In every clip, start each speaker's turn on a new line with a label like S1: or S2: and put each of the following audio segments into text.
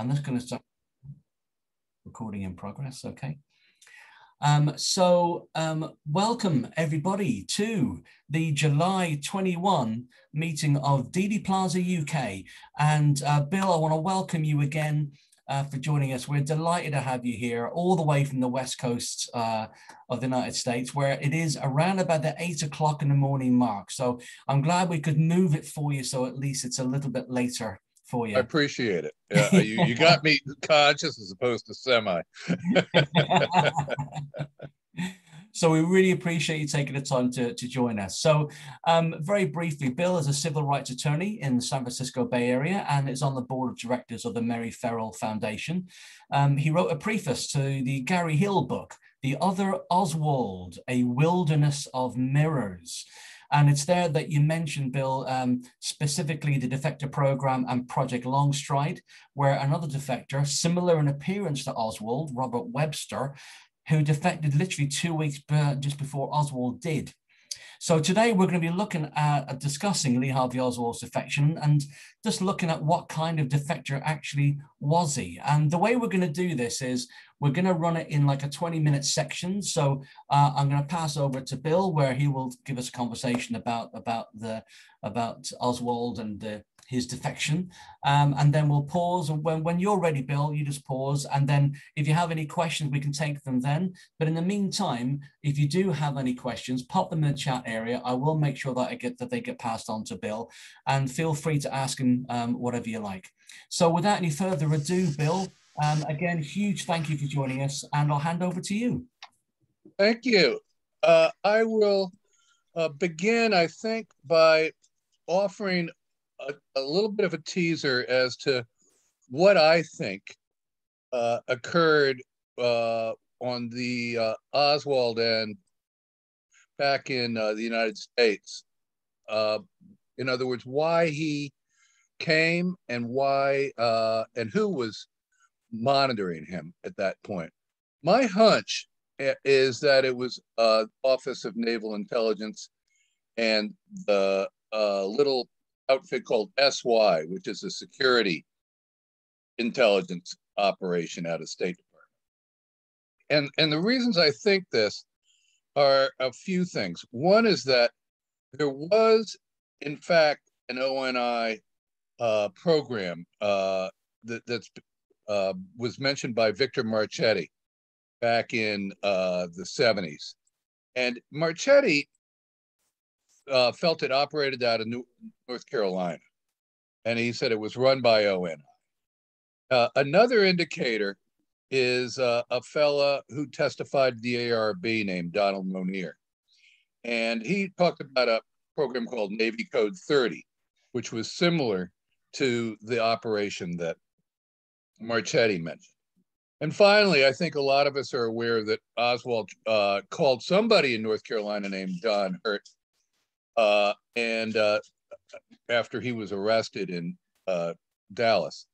S1: I'm just going to start recording in progress. Okay. Um, so um, welcome everybody to the July 21 meeting of Dealey Plaza UK. And uh, Bill, I want to welcome you again uh, for joining us. We're delighted to have you here all the way from the West Coast uh, of the United States, where it is around about the eight o'clock in the morning mark. So I'm glad we could move it for you. So at least it's a little bit later for you.
S2: I appreciate it. Yeah, you, you got me conscious as opposed to semi.
S1: so we really appreciate you taking the time to, to join us. So um, very briefly, Bill is a civil rights attorney in the San Francisco Bay Area and is on the board of directors of the Mary Ferrell Foundation. Um, he wrote a preface to the Gary Hill book, The Other Oswald, A Wilderness of Mirrors. And it's there that you mentioned, Bill, um, specifically the defector program and Project Longstride, where another defector, similar in appearance to Oswald, Robert Webster, who defected literally two weeks just before Oswald did. So today we're going to be looking at, discussing Lee Harvey Oswald's defection and just looking at what kind of defector actually was he. And the way we're going to do this is we're going to run it in like a 20 minute section. So uh, I'm going to pass over to Bill where he will give us a conversation about about the about Oswald and the his defection. Um, and then we'll pause. And when, when you're ready, Bill, you just pause. And then if you have any questions, we can take them then. But in the meantime, if you do have any questions, pop them in the chat area. I will make sure that I get that they get passed on to Bill. And feel free to ask him um, whatever you like. So without any further ado, Bill, um, again, huge thank you for joining us. And I'll hand over to you.
S2: Thank you. Uh, I will uh, begin, I think, by offering a, a, little bit of a teaser as to what I think uh, occurred uh, on the uh, Oswald end back in uh, the United States. Uh, in other words, why he came and why uh, and who was monitoring him at that point. My hunch is that it was Office of Naval Intelligence and the little outfit called SY, which is a security intelligence operation out of State Department. And, and the reasons I think this are a few things. One is that there was, in fact, an ONI uh, program uh, that that's, uh, was mentioned by Victor Marchetti back in uh, the 70s. And Marchetti uh, felt it operated out of New, North Carolina. And he said it was run by ONI. Uh, another indicator is uh, a fella who testified to the ARB named Donald Monier. And he talked about a program called Navy Code 30, which was similar to the operation that Marchetti mentioned. And finally, I think a lot of us are aware that Oswald uh, called somebody in North Carolina named Don Hurt uh, and uh, after he was arrested in uh, Dallas.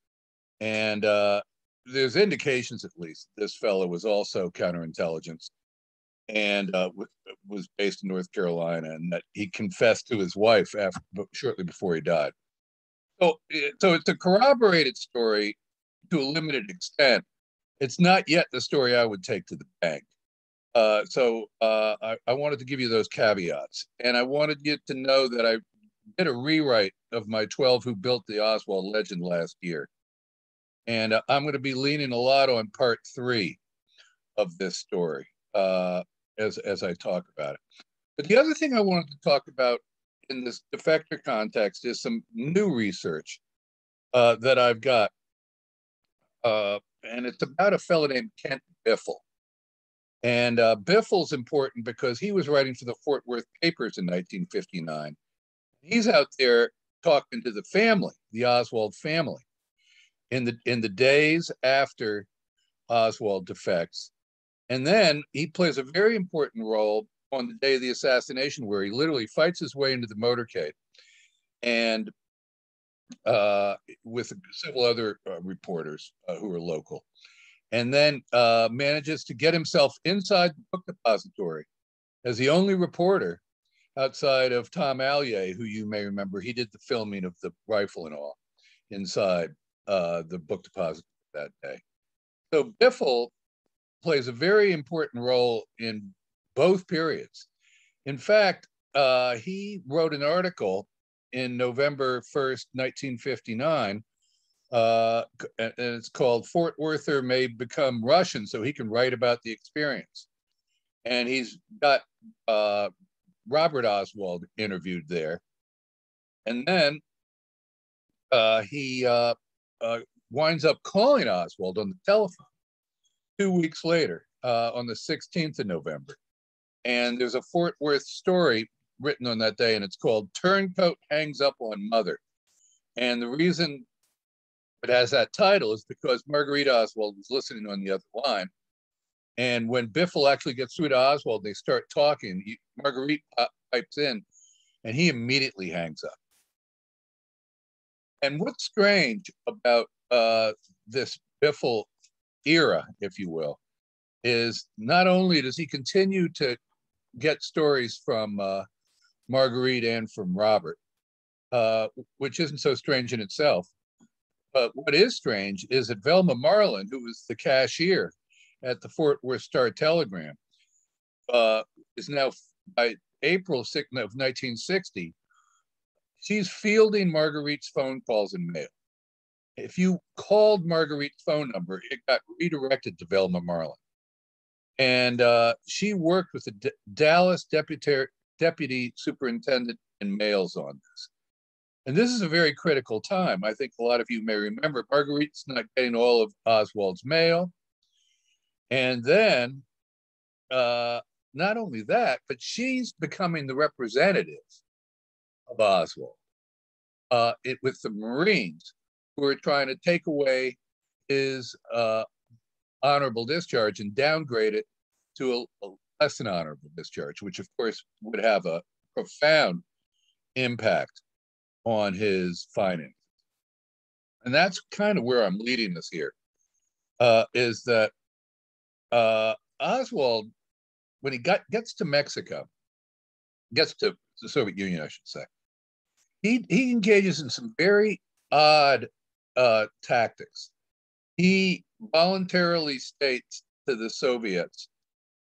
S2: And uh, there's indications, at least, this fellow was also counterintelligence and uh, was based in North Carolina, and that he confessed to his wife after, shortly before he died. So, so it's a corroborated story to a limited extent. It's not yet the story I would take to the bank. Uh, so uh, I, I, wanted to give you those caveats. And I wanted you to know that I did a rewrite of my 12 Who Built the Oswald Legend last year. And uh, I'm going to be leaning a lot on part three of this story uh, as, as I talk about it. But the other thing I wanted to talk about in this defector context is some new research uh, that I've got. and it's about a fellow named Kent Biffle. And uh, Biffle's important because he was writing for the Fort Worth papers in 1959. He's out there talking to the family, the Oswald family, in the in the days after Oswald defects. And then he plays a very important role on the day of the assassination, where he literally fights his way into the motorcade, and uh, with several other uh, reporters uh, who are local and then uh, manages to get himself inside the book depository as the only reporter outside of Tom Alyea, who you may remember, he did the filming of the rifle and all inside uh, the book depository. that day. So Biffle plays a very important role in both periods. In fact, uh, he wrote an article in November 1st, 1959, uh, and it's called Fort Worther May Become Russian, so he can write about the experience. And he's got uh, Robert Oswald interviewed there. And then uh, he uh, uh, winds up calling Oswald on the telephone two weeks later uh, on the 16th of November. And there's a Fort Worth story written on that day, and it's called Turncoat Hangs Up on Mother. And the reason it has that title is because Marguerite Oswald was listening on the other line. And when Biffle actually gets through to Oswald, they start talking. He, Marguerite pipes in, and he immediately hangs up. And what's strange about uh, this Biffle era, if you will, is not only does he continue to get stories from uh, Marguerite and from Robert, uh, which isn't so strange in itself. But what is strange is that Velma Marlin, who was the cashier at the Fort Worth Star Telegram, uh, is now by April 6th of 1960, she's fielding Marguerite's phone calls in mail. If you called Marguerite's phone number, it got redirected to Velma Marlin. And uh, she worked with the D- Dallas deputy, deputy superintendent in mails on this. And this is a very critical time. I think a lot of you may remember Marguerite's not getting all of Oswald's mail. And then, uh, not only that, but she's becoming the representative of Oswald uh, it, with the Marines who are trying to take away his uh, honorable discharge and downgrade it to a, a less than honorable discharge, which of course would have a profound impact on his finances. And that's kind of where I'm leading this here. Uh, is that uh, Oswald, when he got gets to Mexico, gets to the Soviet Union, I should say, he he engages in some very odd uh, tactics. He voluntarily states to the Soviets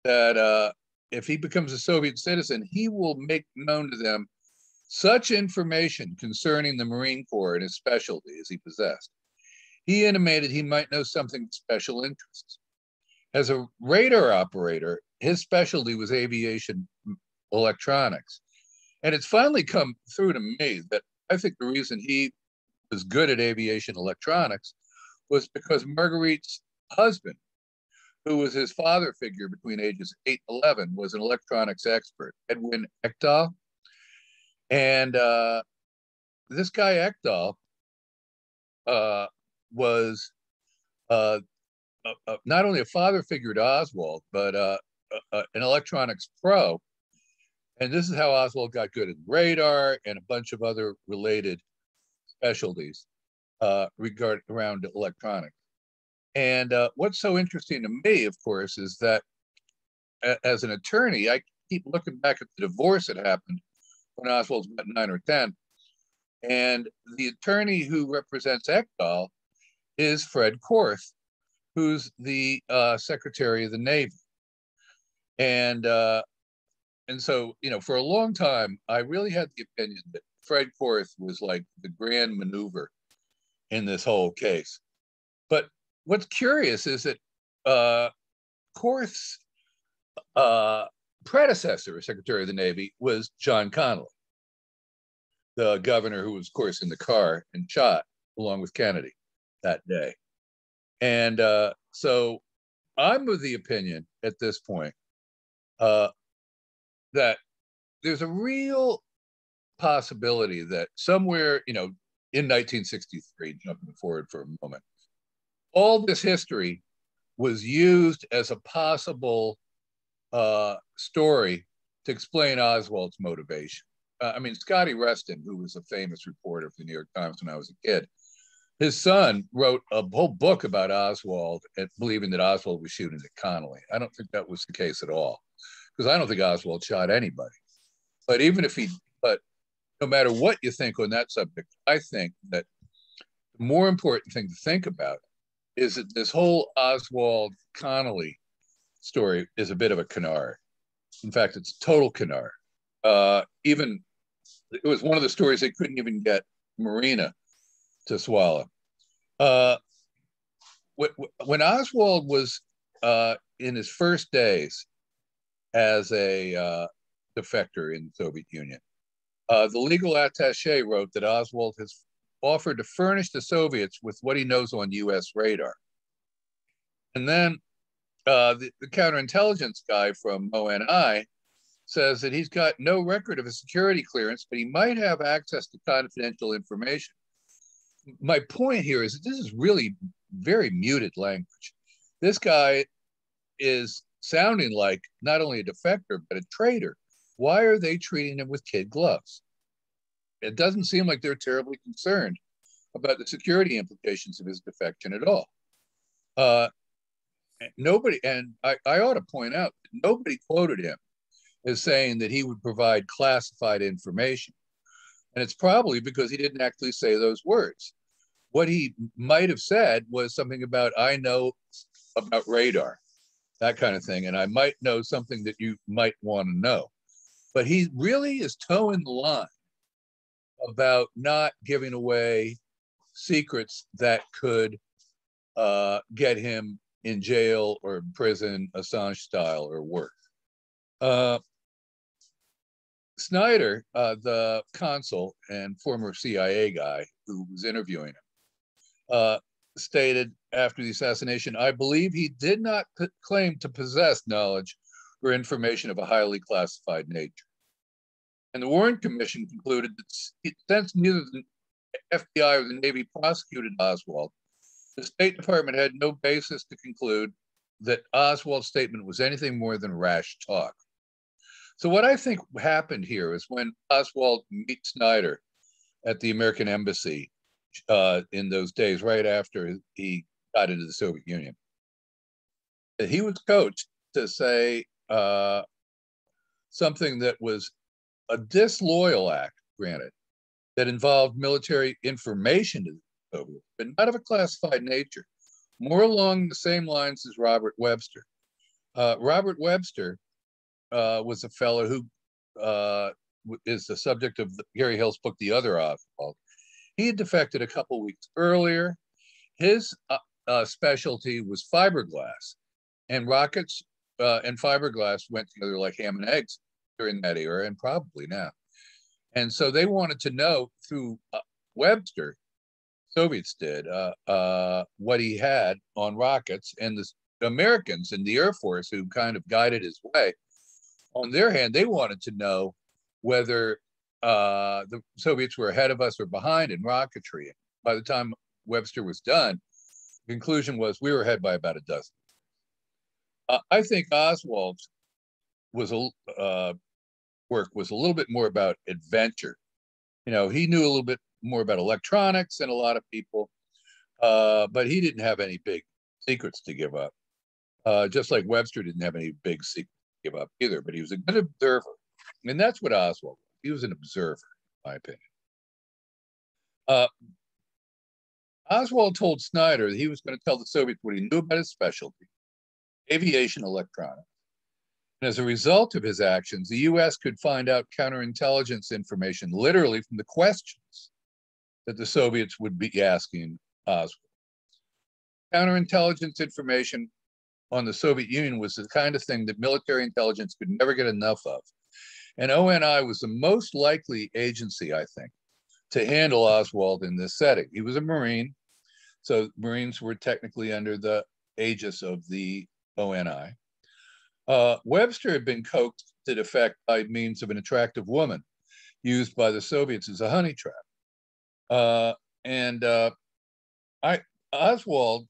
S2: that uh, if he becomes a Soviet citizen, he will make known to them such information concerning the Marine Corps and his specialty as he possessed. He intimated he might know something of special interest. As a radar operator, his specialty was aviation electronics. And it's finally come through to me that I think the reason he was good at aviation electronics was because Marguerite's husband, who was his father figure between ages 8 and 11, was an electronics expert, Edwin Ekdahl. And uh, this guy Ekdahl uh, was uh, not only a father figure to Oswald, but uh, an electronics pro and this is how Oswald got good at radar and a bunch of other related specialties uh, regard around electronics. And uh, what's so interesting to me, of course, is that as an attorney, I keep looking back at the divorce that happened when Oswald's about nine or 10. And the attorney who represents Ekdahl is Fred Korth, who's the uh, Secretary of the Navy. And uh, and so, you know, for a long time, I really had the opinion that Fred Korth was like the grand maneuver in this whole case. But what's curious is that uh, Korth's uh, predecessor as Secretary of the Navy was John Connally, the governor who was, of course, in the car and shot along with Kennedy that day. And uh, so I'm of the opinion at this point uh, that there's a real possibility that somewhere, you know, in 1963, jumping forward for a moment, all this history was used as a possible uh, story to explain Oswald's motivation. Uh, I mean, Scotty Reston, who was a famous reporter for the New York Times when I was a kid, his son wrote a whole book about Oswald and believing that Oswald was shooting at Connally. I don't think that was the case at all because I don't think Oswald shot anybody. But even if he, but no matter what you think on that subject, I think that the more important thing to think about is that this whole Oswald Connally story is a bit of a canard. In fact, it's total canard. Uh, even it was one of the stories they couldn't even get Marina to swallow. Uh, when Oswald was uh, in his first days as a uh, defector in the Soviet Union, uh, the legal attaché wrote that Oswald has offered to furnish the Soviets with what he knows on U.S. radar. And then uh, the, the counterintelligence guy from ONI says that he's got no record of a security clearance, but he might have access to confidential information. My point here is that this is really very muted language. This guy is sounding like not only a defector, but a traitor. Why are they treating him with kid gloves? It doesn't seem like they're terribly concerned about the security implications of his defection at all. Uh, nobody, and I, I ought to point out, nobody quoted him as saying that he would provide classified information. And it's probably because he didn't actually say those words. What he might have said was something about, I know about radar, that kind of thing. And I might know something that you might want to know. But he really is toeing the line about not giving away secrets that could uh, get him in jail or prison, Assange style or worse. Uh, Snyder, uh, the consul and former CIA guy who was interviewing him, uh, stated after the assassination, I believe he did not claim to possess knowledge or information of a highly classified nature. And the Warren Commission concluded that since neither the FBI or the Navy prosecuted Oswald, the State Department had no basis to conclude that Oswald's statement was anything more than rash talk. So, what I think happened here is when Oswald meets Snyder at the American Embassy uh, in those days, right after he got into the Soviet Union, he was coached to say uh, something that was a disloyal act, granted, that involved military information to the Soviets, but not of a classified nature, more along the same lines as Robert Webster. Uh, Robert Webster uh, was a fellow who uh, is the subject of Gary Hill's book, The Other Oswald. He had defected a couple weeks earlier. His uh, uh, specialty was fiberglass, and rockets uh, and fiberglass went together like ham and eggs during that era, and probably now. And so they wanted to know through Webster, Soviets did, uh, uh, what he had on rockets, and the Americans in the Air Force, who kind of guided his way, on their hand, they wanted to know whether uh, the Soviets were ahead of us or behind in rocketry. By the time Webster was done, the conclusion was we were ahead by about a dozen. Uh, I think Oswald's was a uh, work was a little bit more about adventure. You know, he knew a little bit more about electronics than a lot of people, uh, but he didn't have any big secrets to give up. Uh, just like Webster didn't have any big secrets to give up either, but he was a good observer. And that's what Oswald was. He was an observer, in my opinion. Uh, Oswald told Snyder that he was going to tell the Soviets what he knew about his specialty, aviation electronics. And as a result of his actions, the US could find out counterintelligence information literally from the questions that the Soviets would be asking Oswald. Counterintelligence information on the Soviet Union was the kind of thing that military intelligence could never get enough of. And ONI was the most likely agency, I think, to handle Oswald in this setting. He was a Marine, so Marines were technically under the aegis of the ONI. Uh, Webster had been coaxed to defect by means of an attractive woman used by the Soviets as a honey trap. Uh, and uh, I, Oswald,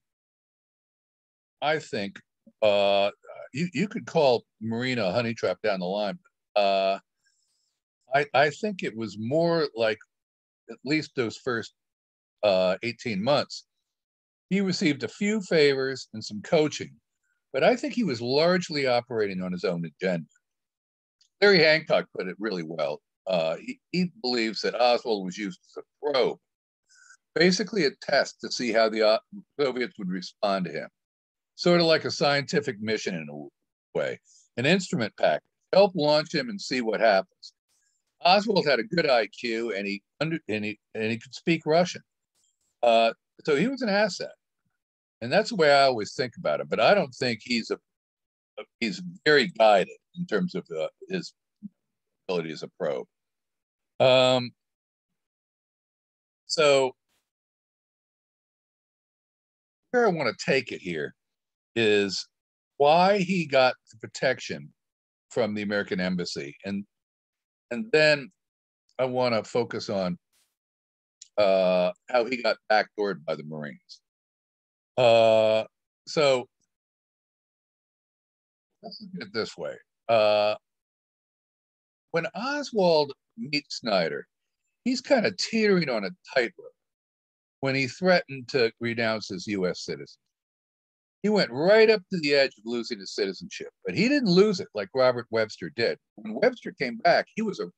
S2: I think, uh, you, you could call Marina a honey trap down the line. Uh, I, I think it was more like at least those first uh, 18 months. He received a few favors and some coaching, but I think he was largely operating on his own agenda. Larry Hancock put it really well. Uh, he, he, believes that Oswald was used as a probe basically a test to see how the uh, Soviets would respond to him. Sort of like a scientific mission in a way, an instrument pack, help launch him and see what happens. Oswald had a good IQ and he under, and he and he could speak Russian, uh, so he was an asset, and that's the way I always think about him. But I don't think he's a he's very guided in terms of uh, his ability as a probe. Um, so where I want to take it here is why he got the protection from the American embassy, and and then I want to focus on uh, how he got backdoored by the Marines. Uh, so let's look at it this way. Uh, when Oswald meets Snyder, he's kind of teetering on a tightrope when he threatened to renounce his U.S. citizenship. He went right up to the edge of losing his citizenship, but he didn't lose it like Robert Webster did. When Webster came back, he was a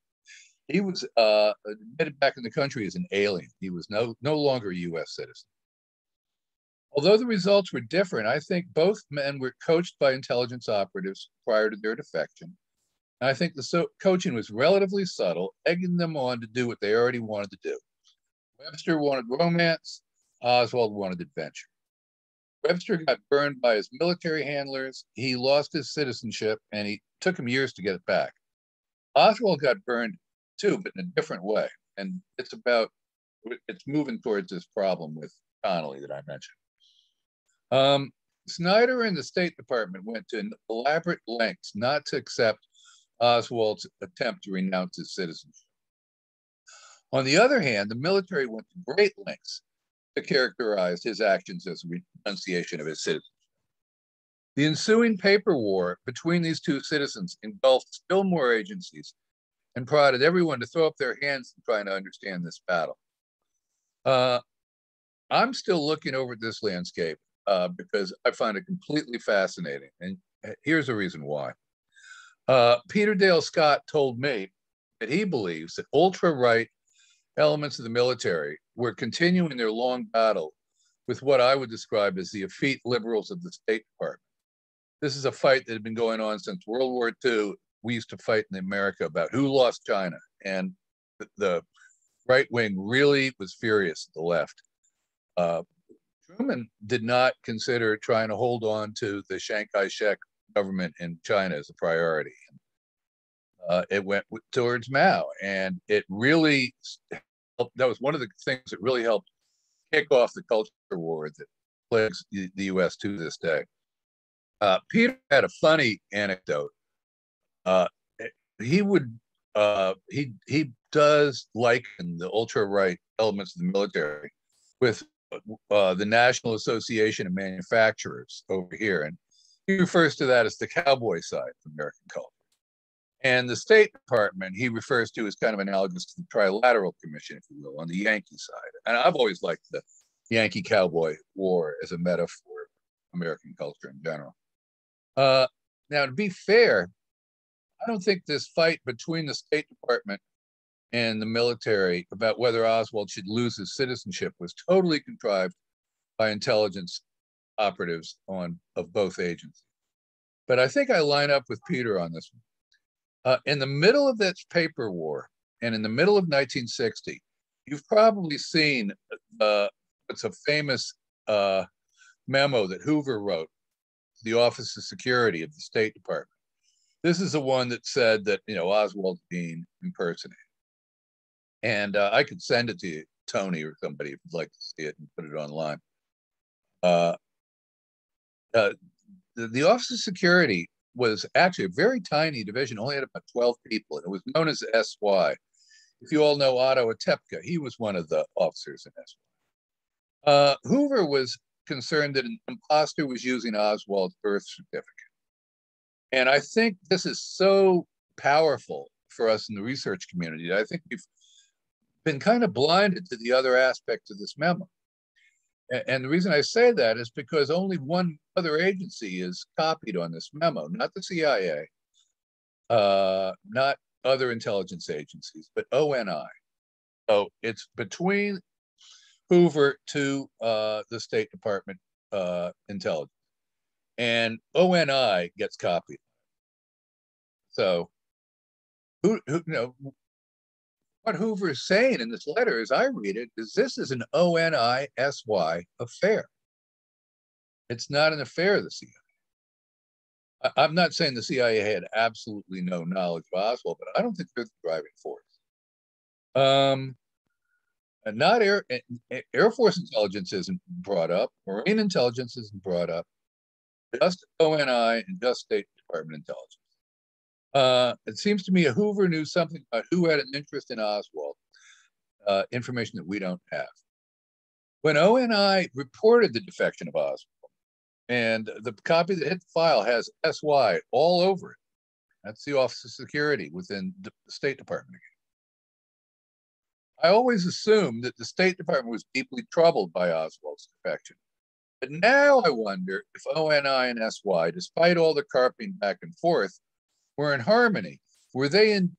S2: he was uh, admitted back in the country as an alien. He was no no longer a U.S. citizen. Although the results were different, I think both men were coached by intelligence operatives prior to their defection. And I think the so- coaching was relatively subtle, egging them on to do what they already wanted to do. Webster wanted romance, Oswald wanted adventure. Webster got burned by his military handlers. He lost his citizenship and he took him years to get it back. Oswald got burned too, but in a different way. And it's about, it's moving towards this problem with Connally that I mentioned. Um, Snyder and the State Department went to elaborate lengths not to accept Oswald's attempt to renounce his citizenship. On the other hand, the military went to great lengths to characterize his actions as a renunciation of his citizenship. The ensuing paper war between these two citizens engulfed still more agencies and prodded everyone to throw up their hands in trying to understand this battle. Uh, I'm still looking over this landscape uh, because I find it completely fascinating. And here's the reason why. Uh, Peter Dale Scott told me that he believes that ultra right elements of the military were continuing their long battle with what I would describe as the effete liberals of the State Department. This is a fight that had been going on since World War II. We used to fight in America about who lost China, and the, right wing really was furious at the left. Uh, Truman did not consider trying to hold on to the Chiang Kai shek government in China as a priority uh, it went towards Mao, and it really helped, that was one of the things that really helped kick off the culture war that plagues the, U.S. to this day. Uh, Peter had a funny anecdote. Uh, he would uh, he he does liken the ultra right elements of the military with uh, the National Association of Manufacturers over here, and he refers to that as the cowboy side of American culture. And the State Department, he refers to as kind of analogous to the Trilateral Commission, if you will, on the Yankee side. And I've always liked the Yankee Cowboy War as a metaphor of American culture in general. Uh, now, to be fair, I don't think this fight between the State Department and the military about whether Oswald should lose his citizenship was totally contrived by intelligence operatives on of both agencies. But I think I line up with Peter on this one. Uh, in the middle of this paper war and in the middle of 1960, you've probably seen uh, it's a famous uh, memo that Hoover wrote the Office of Security of the State Department. This is the one that said that, you know, Oswald being impersonated. And uh, I could send it to you, Tony, or somebody if you'd like to see it and put it online. Uh, the, the Office of Security was actually a very tiny division, only had about 12 people, and it was known as SY. If you all know Otto Otepka, he was one of the officers in SY. Uh, Hoover was concerned that an imposter was using Oswald's birth certificate. And I think this is so powerful for us in the research community. I think we've been kind of blinded to the other aspects of this memo. And the reason I say that is because only one other agency is copied on this memo, not the CIA, uh, not other intelligence agencies, but ONI. So it's between Hoover to uh, the State Department uh, intelligence, and ONI gets copied. So, who, who you know what Hoover is saying in this letter, as I read it, is this is an ONISY affair. It's not an affair of the CIA. I, am not saying the CIA had absolutely no knowledge of Oswald, but I don't think they're the driving force. Um, not air Air Force intelligence isn't brought up, Marine intelligence isn't brought up, just ONI and just State Department intelligence. Uh, it seems to me a Hoover knew something about who had an interest in Oswald, uh, information that we don't have. When ONI reported the defection of Oswald, and the copy that hit the file has SY all over it, that's the Office of Security within the State Department. I always assumed that the State Department was deeply troubled by Oswald's defection. But now I wonder if ONI and SY, despite all the carping back and forth, were in harmony. Were they in,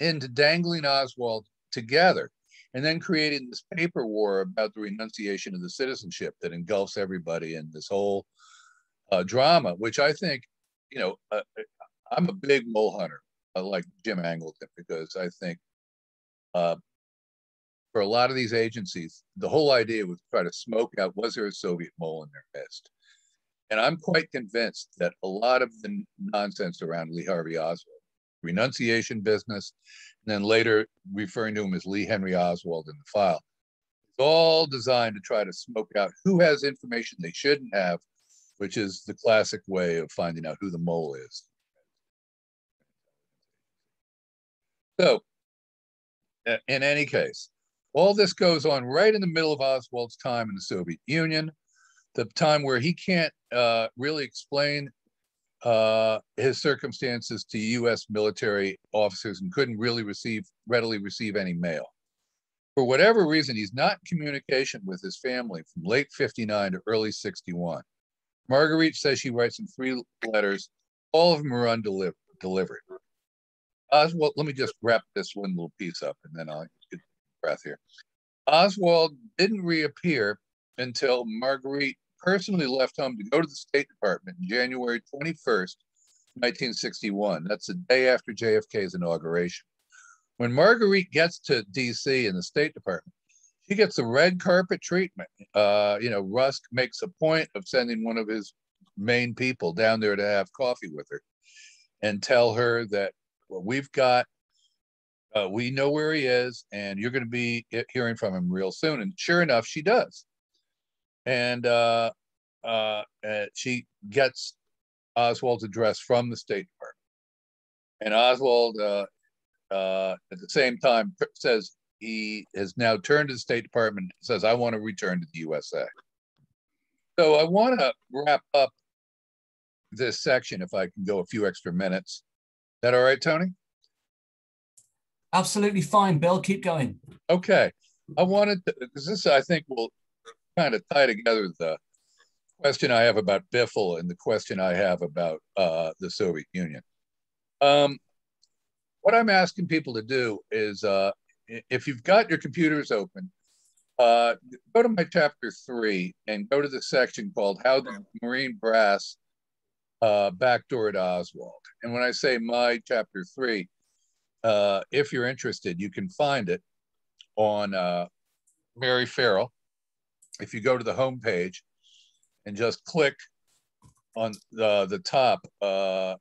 S2: into dangling Oswald together and then creating this paper war about the renunciation of the citizenship that engulfs everybody in this whole uh, drama, which I think, you know, uh, I'm a big mole hunter, uh, like Jim Angleton, because I think uh, for a lot of these agencies, the whole idea was to try to smoke out was there a Soviet mole in their midst? And I'm quite convinced that a lot of the nonsense around Lee Harvey Oswald, renunciation business, and then later referring to him as Lee Henry Oswald in the file, is all designed to try to smoke out who has information they shouldn't have, which is the classic way of finding out who the mole is. So, uh, in any case, all this goes on right in the middle of Oswald's time in the Soviet Union, the time where he can't uh, really explain uh, his circumstances to U.S. military officers and couldn't really receive readily receive any mail. For whatever reason, he's not in communication with his family from late 59 to early 61. Marguerite says she writes him three letters. All of them are undelivered. Delivered. Oswald, let me just wrap this one little piece up and then I'll get breath here. Oswald didn't reappear until Marguerite personally left home to go to the State Department January 21st, 1961. That's the day after JFK's inauguration. When Marguerite gets to DC in the State Department, she gets a red carpet treatment. Uh, you know, Rusk makes a point of sending one of his main people down there to have coffee with her and tell her that well, we've got uh, we know where he is, and you're going to be hearing from him real soon. And sure enough, she does. And uh, uh, she gets Oswald's address from the State Department. And Oswald, uh, uh, at the same time, says he has now turned to the State Department and says, I want to return to the USA. So I want to wrap up this section if I can go a few extra minutes. Is that all right, Tony?
S1: Absolutely fine, Bill. Keep going.
S2: Okay. I wanted to, because this I think will kind of tie together the question I have about Biffle and the question I have about uh, the Soviet Union. Um, what I'm asking people to do is uh, if you've got your computers open, uh, go to my chapter three and go to the section called How the Marine Brass uh, Backdoored Oswald. And when I say my chapter three, uh, if you're interested, you can find it on uh, Mary Ferrell. If you go to the home page and just click on the, the top uh,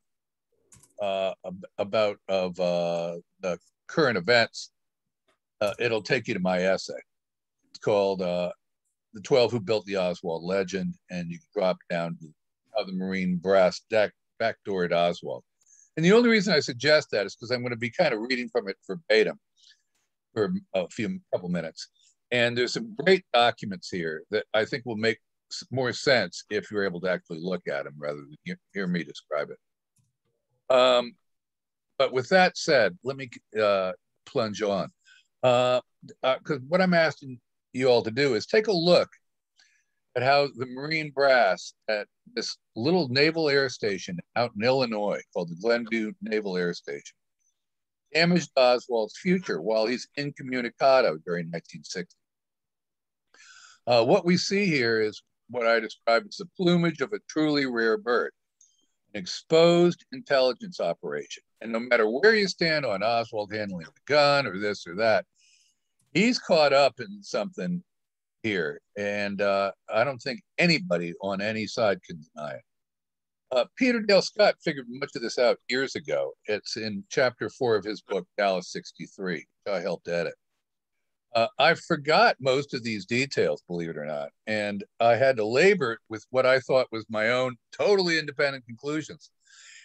S2: uh, about of uh, the current events, uh, it'll take you to my essay. It's called uh, "The Twelve Who Built the Oswald Legend," and you can drop down to how the Marine brass deck at Oswald. And the only reason I suggest that is because I'm going to be kind of reading from it verbatim for a few couple minutes. And there's some great documents here that I think will make more sense if you're able to actually look at them rather than hear me describe it. Um, but with that said, let me uh, plunge on. Because uh, uh, what I'm asking you all to do is take a look at how the Marine brass at this little naval air station out in Illinois called the Glenview Naval Air Station damaged Oswald's future while he's incommunicado during 1960. Uh, what we see here is what I describe as the plumage of a truly rare bird, an exposed intelligence operation. And no matter where you stand on Oswald handling the gun or this or that, he's caught up in something here. And uh, I don't think anybody on any side can deny it. Uh, Peter Dale Scott figured much of this out years ago. It's in chapter four of his book, Dallas 63, which I helped edit. Uh, I forgot most of these details, believe it or not, and I had to labor with what I thought was my own totally independent conclusions.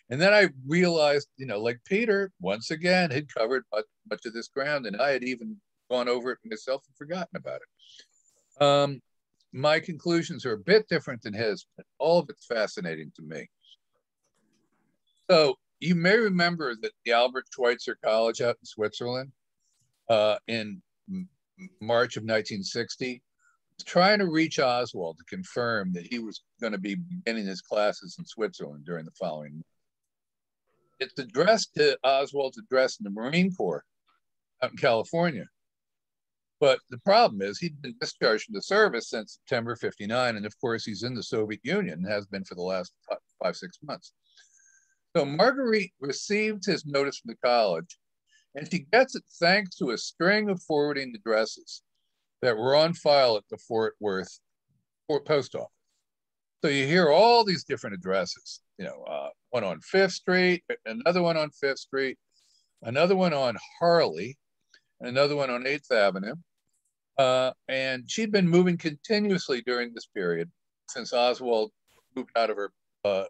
S2: And then I realized, you know, like Peter, once again, had covered much, much of this ground, and I had even gone over it myself and forgotten about it. Um, my conclusions are a bit different than his, but all of it's fascinating to me. So you may remember that the Albert Schweitzer College out in Switzerland uh, in March of 1960 was trying to reach Oswald to confirm that he was going to be beginning his classes in Switzerland during the following month. It's addressed to Oswald's address in the Marine Corps out in California. But the problem is he'd been discharged from the service since September 59. And of course, he's in the Soviet Union has been for the last five, six months. So Marguerite received his notice from the college, and she gets it thanks to a string of forwarding addresses that were on file at the Fort Worth post office. So you hear all these different addresses, you know, uh, one on Fifth Street, another one on Fifth Street, another one on Harley, another one on Eighth Avenue. Uh, and she'd been moving continuously during this period since Oswald moved out of her uh,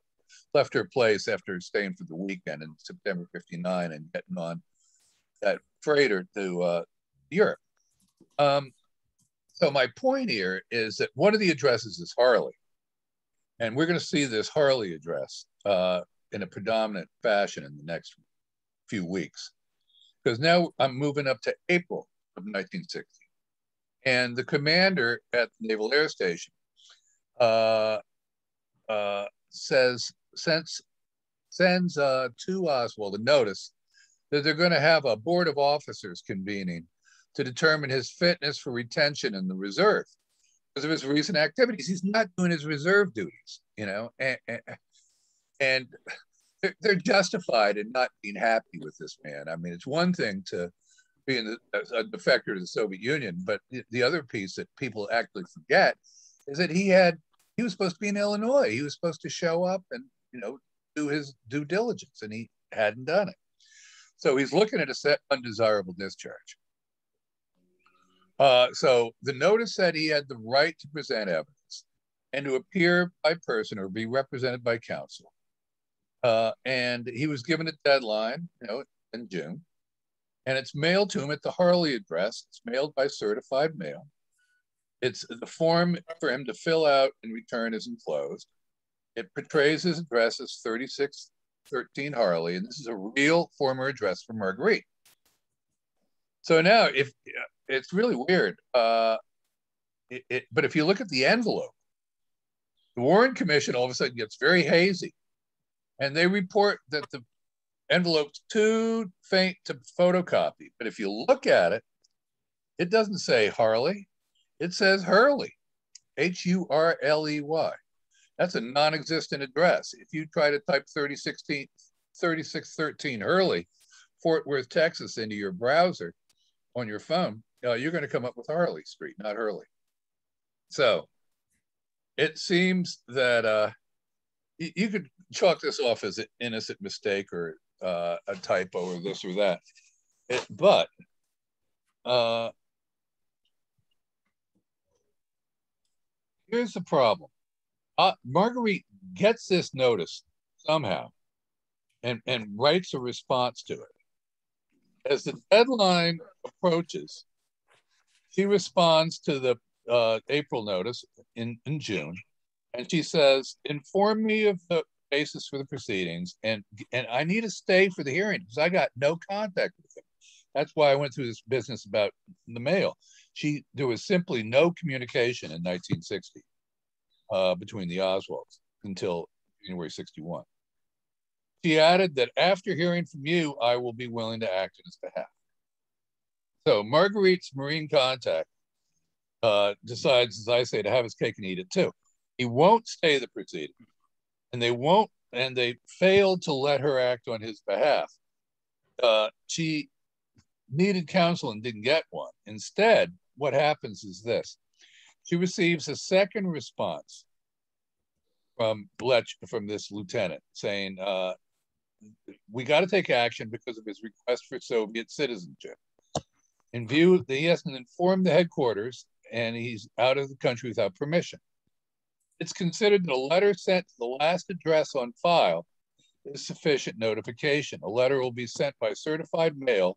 S2: left her place after staying for the weekend in September 59 and getting on that freighter to uh, Europe. Um, so my point here is that one of the addresses is Harley. And we're going to see this Harley address uh, in a predominant fashion in the next few weeks. Because now I'm moving up to April of 1960. And the commander at the Naval Air Station uh, uh, says sends sends uh, to Oswald a notice that they're going to have a board of officers convening to determine his fitness for retention in the reserve because of his recent activities. He's not doing his reserve duties, you know, and, and they're justified in not being happy with this man. I mean, it's one thing to be in a defector to the Soviet Union, but the other piece that people actually forget is that he had he was supposed to be in Illinois. He was supposed to show up and you know, do his due diligence, and he hadn't done it. So he's looking at a set undesirable discharge. Uh, so the notice said he had the right to present evidence and to appear by person or be represented by counsel. Uh, and he was given a deadline, you know, in June, and it's mailed to him at the Harley address. It's mailed by certified mail. It's the form for him to fill out and return is enclosed. It portrays his address as 3613 Harley, and this is a real former address for Marguerite. So now, if it's really weird, uh, it, it, but if you look at the envelope, the Warren Commission all of a sudden gets very hazy, and they report that the envelope's too faint to photocopy. But if you look at it, it doesn't say Harley, it says Hurley, H U R L E Y. That's a non-existent address. If you try to type 3016, 3613 Hurley, Fort Worth, Texas into your browser on your phone, uh, you're going to come up with Harley Street, not Hurley. So it seems that uh, you could chalk this off as an innocent mistake or uh, a typo or this or that. It, but uh, here's the problem uh, Marguerite gets this notice somehow and, and writes a response to it. As the deadline approaches, she responds to the uh, April notice in, in June, and she says, "Inform me of the basis for the proceedings, and and I need to stay for the hearing because I got no contact with him. That's why I went through this business about the mail. She there was simply no communication in 1960 uh, between the Oswalds until January 61. She added that after hearing from you, I will be willing to act on his behalf. So Marguerite's Marine contact uh, decides, as I say, to have his cake and eat it too. He won't stay the proceeding, and they won't, and they failed to let her act on his behalf. Uh, she needed counsel and didn't get one. Instead, what happens is this: she receives a second response from Bletch from this lieutenant saying, uh, "We got to take action because of his request for Soviet citizenship." In view, that he hasn't informed the headquarters, and he's out of the country without permission. It's considered that a letter sent to the last address on file is sufficient notification. A letter will be sent by certified mail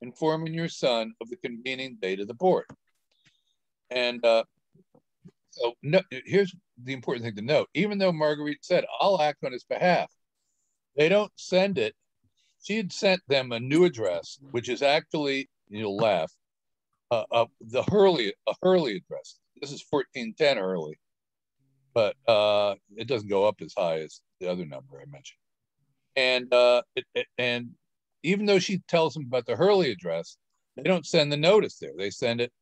S2: informing your son of the convening date of the board. And uh, so no, here's the important thing to note. Even though Marguerite said, I'll act on his behalf, they don't send it. She had sent them a new address, which is actually, you'll laugh, uh, uh, the Hurley, a Hurley address. This is 1410 Hurley, but uh, it doesn't go up as high as the other number I mentioned. And uh, it, it, and even though she tells them about the Hurley address, they don't send the notice there. They send it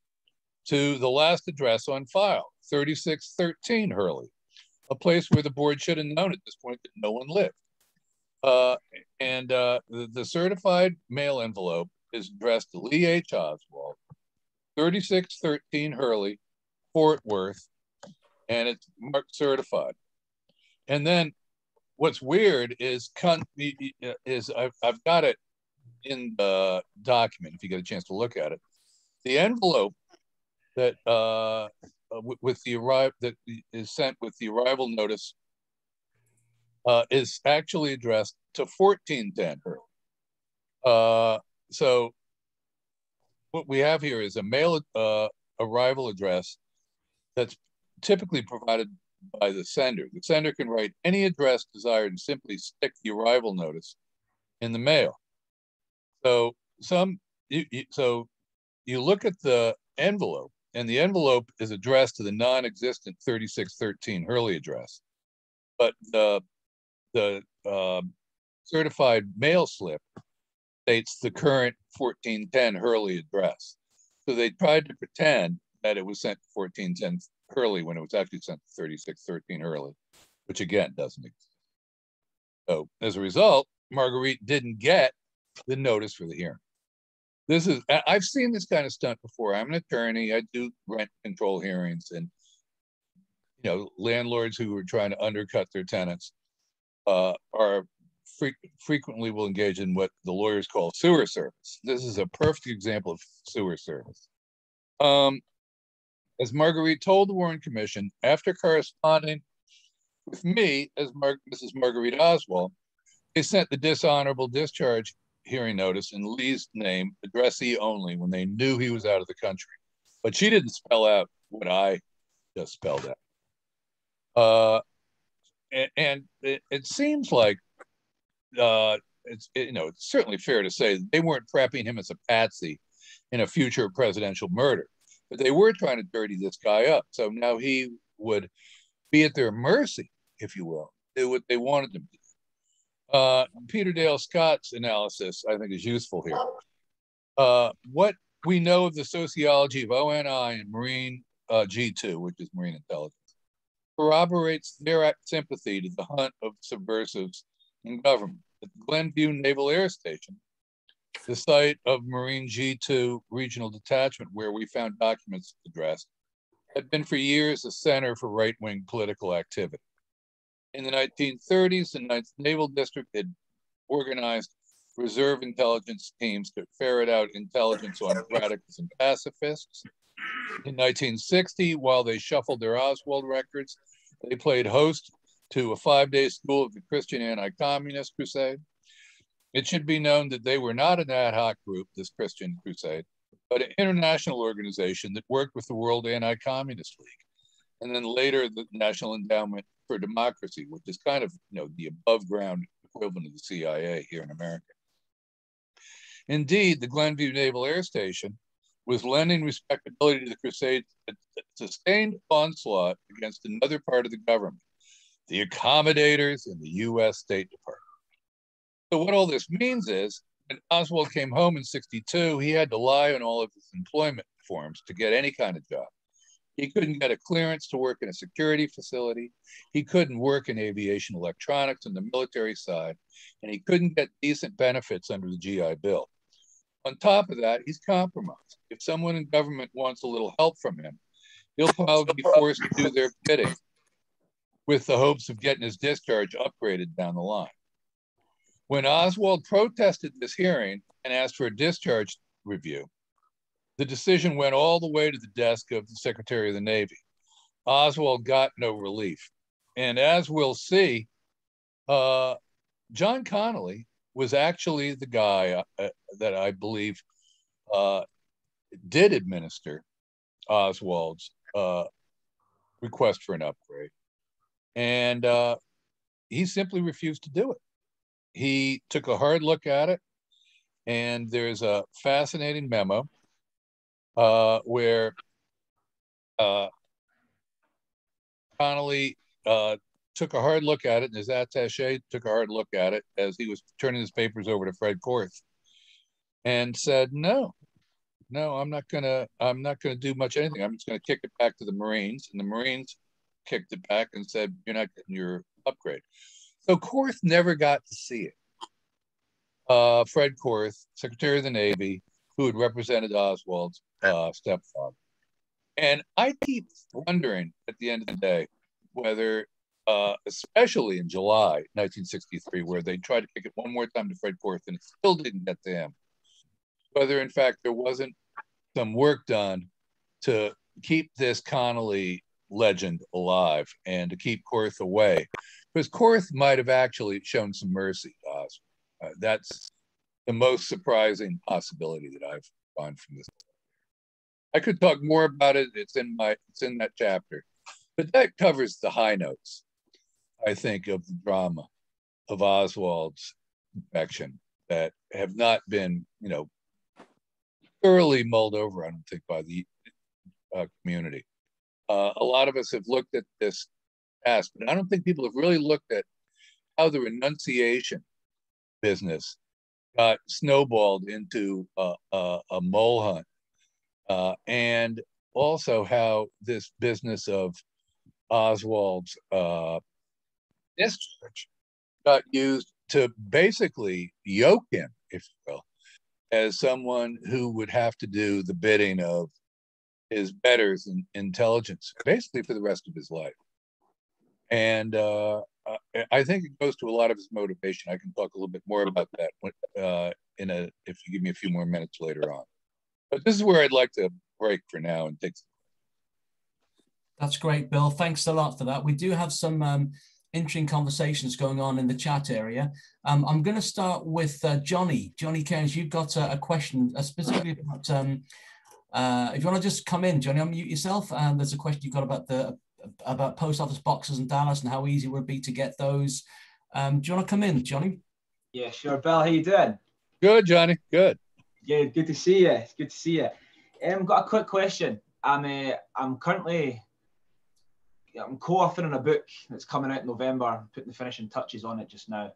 S2: to the last address on file, 3613 Hurley, a place where the board should have known at this point that no one lived. Uh, and uh, the, the, certified mail envelope is addressed to Lee H. Oswald, 3613 Hurley, Fort Worth, and it's marked certified. And then what's weird is is I've, I've got it in the document if you get a chance to look at it. The envelope that uh, with the arrive that is sent with the arrival notice uh, is actually addressed to 1410 Hurley. Uh, so what we have here is a mail uh, arrival address that's typically provided by the sender. The sender can write any address desired and simply stick the arrival notice in the mail. So some you, you, so you look at the envelope, and the envelope is addressed to the non-existent 3613 Hurley address, but the the uh, certified mail slip states the current 1410 Hurley address. So they tried to pretend that it was sent to 1410 Hurley when it was actually sent to 3613 Hurley, which again doesn't exist. So as a result, Marguerite didn't get the notice for the hearing. This is I've seen this kind of stunt before. I'm an attorney. I do rent control hearings, and you know landlords who are trying to undercut their tenants uh, are fre- frequently will engage in what the lawyers call sewer service. This is a perfect example of sewer service. Um, as Marguerite told the Warren Commission, after corresponding with me as Mar- Mrs. Marguerite Oswald, they sent the dishonorable discharge hearing notice in Lee's name, addressee only, when they knew he was out of the country. But she didn't spell out what I just spelled out. Uh, and, and it, it, seems like uh, it's it, you know it's certainly fair to say they weren't prepping him as a patsy in a future presidential murder, but they were trying to dirty this guy up. So now he would be at their mercy, if you will, do what they wanted him to uh, Peter Dale Scott's analysis, I think, is useful here. Uh, what we know of the sociology of ONI and Marine uh, G2, which is Marine Intelligence, corroborates their sympathy to the hunt of subversives in government. At the Glenview Naval Air Station, the site of Marine G2 Regional Detachment, where we found documents addressed, had been for years a center for right wing political activity. In the 1930s, the 9th Naval District had organized reserve intelligence teams to ferret out intelligence on radicals and pacifists. In 1960, while they shuffled their Oswald records, they played host to a five day school of the Christian anti communist crusade. It should be known that they were not an ad hoc group, this Christian crusade, but an international organization that worked with the World Anti Communist League and then later the National Endowment for Democracy, which is kind of you know the above ground equivalent of the CIA here in America. Indeed, the Glenview Naval Air Station was lending respectability to the Crusades sustained onslaught against another part of the government, the accommodators in the U.S. State Department. So what all this means is, when Oswald came home in 62, he had to lie on all of his employment forms to get any kind of job. He couldn't get a clearance to work in a security facility. He couldn't work in aviation electronics on the military side, and he couldn't get decent benefits under the GI Bill. On top of that, he's compromised. If someone in government wants a little help from him, he'll probably be forced to do their bidding with the hopes of getting his discharge upgraded down the line. When Oswald protested this hearing and asked for a discharge review, the decision went all the way to the desk of the Secretary of the Navy. Oswald got no relief. And as we'll see, uh, John Connally was actually the guy uh, that I believe uh, did administer Oswald's uh, request for an upgrade. And uh, he simply refused to do it. He took a hard look at it, and there's a fascinating memo uh, where uh, Connally uh, took a hard look at it, and his attaché took a hard look at it as he was turning his papers over to Fred Korth, and said, "No, no, I'm not gonna, I'm not gonna do much anything. I'm just gonna kick it back to the Marines." And the Marines kicked it back and said, "You're not getting your upgrade." So Korth never got to see it. Uh, Fred Korth, Secretary of the Navy, who had represented Oswald's uh, stepfather. And I keep wondering at the end of the day whether, uh, especially in July 1963, where they tried to kick it one more time to Fred Korth and it still didn't get to him, whether in fact there wasn't some work done to keep this Connally legend alive and to keep Korth away. Because Korth might have actually shown some mercy to Oswald. Uh, that's the most surprising possibility that I've found from this. I could talk more about it. It's in my it's in that chapter, but that covers the high notes. I think of the drama of Oswald's action that have not been, you know, thoroughly mulled over. I don't think by the uh, community. Uh, a lot of us have looked at this past, but I don't think people have really looked at how the renunciation business got snowballed into a, a, a mole hunt. Uh, and also how this business of Oswald's uh, discharge got used to basically yoke him, if you will, as someone who would have to do the bidding of his betters in intelligence, basically for the rest of his life. And uh, I think it goes to a lot of his motivation. I can talk a little bit more about that uh, in a if you give me a few more minutes later on. But this is where I'd like to break for now and take.
S1: That's great, Bill. Thanks a lot for that. We do have some um, interesting conversations going on in the chat area. Um, I'm going to start with uh, Johnny. Johnny Cairns, you've got a, a question uh, specifically about. Um, uh, if you want to just come in, Johnny, unmute yourself. And there's a question you've got about the about post office boxes in Dallas and how easy it would be to get those. Um, do you want to come in, Johnny?
S3: Yeah, sure. Bill, how you doing?
S2: Good, Johnny. Good.
S3: Yeah, good to see you. It's good to see you. Um, I've got a quick question. I'm uh, I'm currently I'm co-authoring a book that's coming out in November. I'm putting the finishing touches on it just now.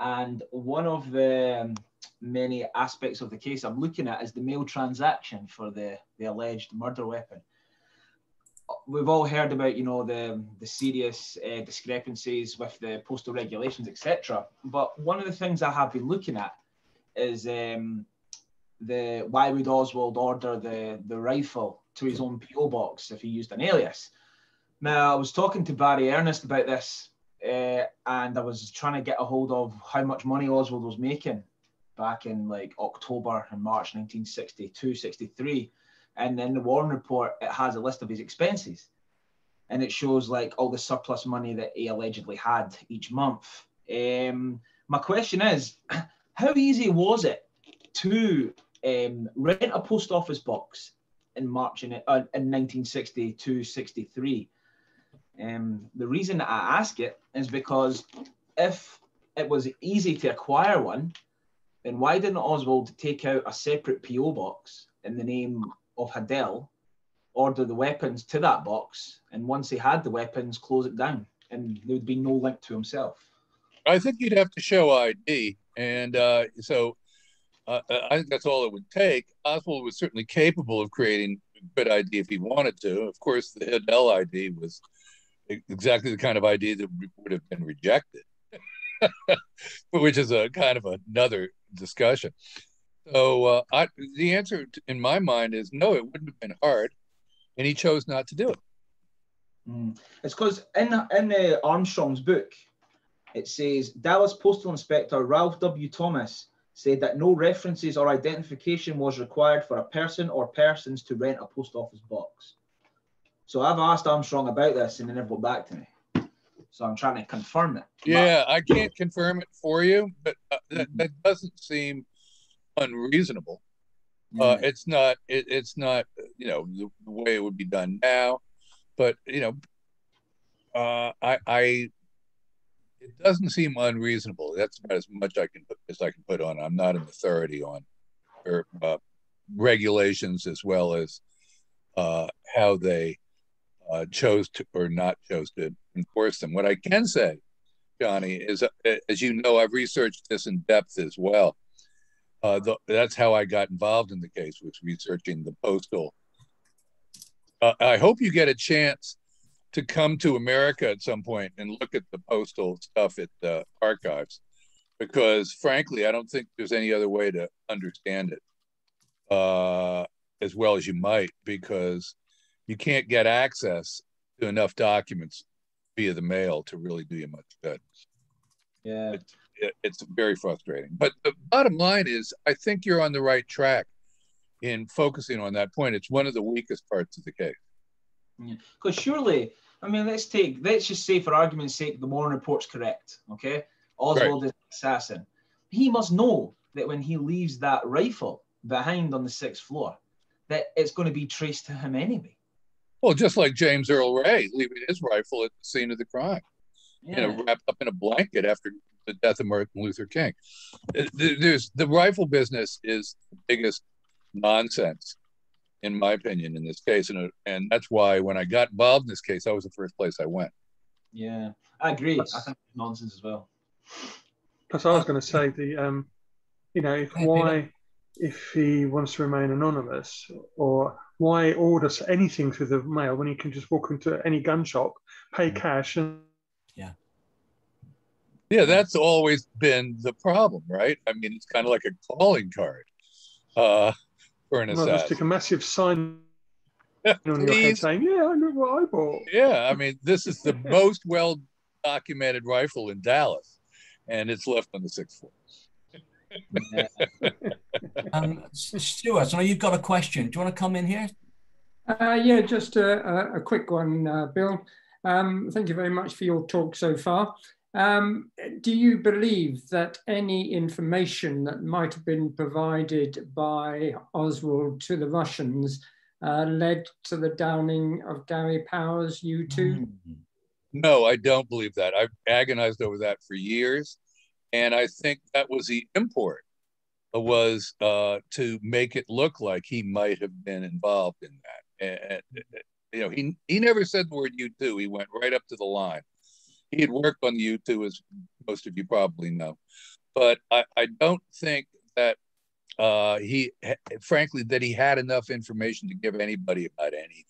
S3: And one of the um, many aspects of the case. I'm looking at is the mail transaction for the, the alleged murder weapon. We've all heard about you know the the serious uh, discrepancies with the postal regulations etc but one of the things i have been looking at is um, the why would oswald order the the rifle to his own po box if he used an alias? Now i was talking to barry ernest about this uh, and i was trying to get a hold of how much money oswald was making back in like october and march 1962 63 and then the Warren report it has a list of his expenses, and it shows like all the surplus money that he allegedly had each month. Um, my question is, how easy was it to um, rent a post office box in March in, uh, in 1962 63? Um, the reason I ask it is because if it was easy to acquire one, then why didn't Oswald take out a separate PO box in the name of Hidell, order the weapons to that box, and once he had the weapons, close it down, and there would be no link to himself.
S2: I think you'd have to show ID, and uh, so uh, I think that's all it would take. Oswald was certainly capable of creating a good ID if he wanted to. Of course, the Hidell ID was exactly the kind of ID that would have been rejected, which is a kind of another discussion. So uh, I, the answer in my mind is no, it wouldn't have been hard, and he chose not to do it.
S3: Mm. It's because in in uh, Armstrong's book, it says Dallas Postal Inspector Ralph W. Thomas said that no references or identification was required for a person or persons to rent a post office box. So I've asked Armstrong about this and they never got back to me. So I'm trying to confirm it.
S2: Yeah, I can't confirm it for you, but uh, that, that doesn't seem unreasonable. Uh, yeah. Uh, it's not. It, it's not. You know the, the, way it would be done now, but you know, uh, I, I. It doesn't seem unreasonable. That's about as much I can put as I can put on. I'm not an authority on, or uh, regulations as well as uh, how they uh, chose to or not chose to enforce them. What I can say, Johnny, is as you know, I've researched this in depth as well uh, the, that's how I got involved in the case was researching the postal. Uh, I hope you get a chance to come to America at some point and look at the postal stuff at the archives, because frankly, I don't think there's any other way to understand it uh, as well as you might, because you can't get access to enough documents via the mail to really do you much good.
S3: Yeah.
S2: It's, it's very frustrating. But the bottom line is, I think you're on the right track in focusing on that point. It's one of the weakest parts of the case.
S3: Because yeah. surely, I mean, let's take, let's just say for argument's sake, the Warren report's correct. Okay, Oswald right. is assassin. He must know that when he leaves that rifle behind on the sixth floor, that it's going to be traced to him anyway.
S2: Well, just like James Earl Ray leaving his rifle at the scene of the crime, yeah. you know, wrapped up in a blanket after the death of Martin Luther King. There's the rifle business is the biggest nonsense, in my opinion, in this case, and and that's why when I got involved in this case, that was the first place I went.
S3: Yeah, I agree. That's, I think it's nonsense as well.
S4: Plus, I was going to say the, um, you know, if why, if he wants to remain anonymous, or why order anything through the mail when you can just walk into any gun shop, pay cash, and
S2: yeah, yeah, that's always been the problem, right? I mean, it's kind of like a calling card uh, for an well, assassin.
S4: Just stick a massive sign on your head saying, "Yeah, I know what I bought."
S2: Yeah, I mean, this is the most well documented rifle in Dallas, and it's left on the sixth floor.
S1: Um, Stuart, I know you've got a question. Do you want to come in here?
S5: Uh, yeah, just a, a quick one, uh, Bill. Um, thank you very much for your talk so far. Um, do you believe that any information that might have been provided by Oswald to the Russians uh, led to the downing of Gary Powers U2? Mm-hmm.
S2: No, I don't believe that. I've agonized over that for years. And I think that was the import was uh, to make it look like he might have been involved in that. And, you know, he, he never said the word U2. He went right up to the line he had worked on the U2, as most of you probably know. But I, I don't think that uh, he, frankly, that he had enough information to give anybody about anything.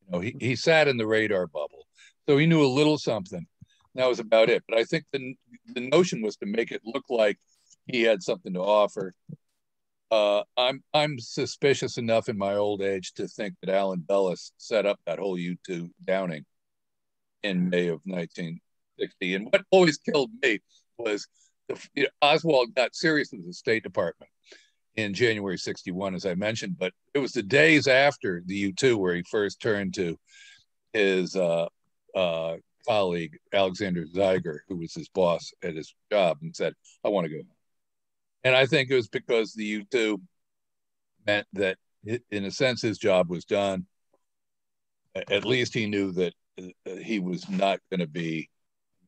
S2: You know, he, he sat in the radar bubble, so he knew a little something. That was about it. But I think the the notion was to make it look like he had something to offer. Uh, I'm I'm suspicious enough in my old age to think that Allen Dulles set up that whole U2 downing in May of 1960. And what always killed me was the, you know, Oswald got serious with the State Department in January 61, as I mentioned, but it was the days after the U 2 where he first turned to his uh, uh, colleague, Alexander Ziger, who was his boss at his job, and said, I want to go. And I think it was because the U 2 meant that, in a sense, his job was done. At least he knew that uh, he was not going to be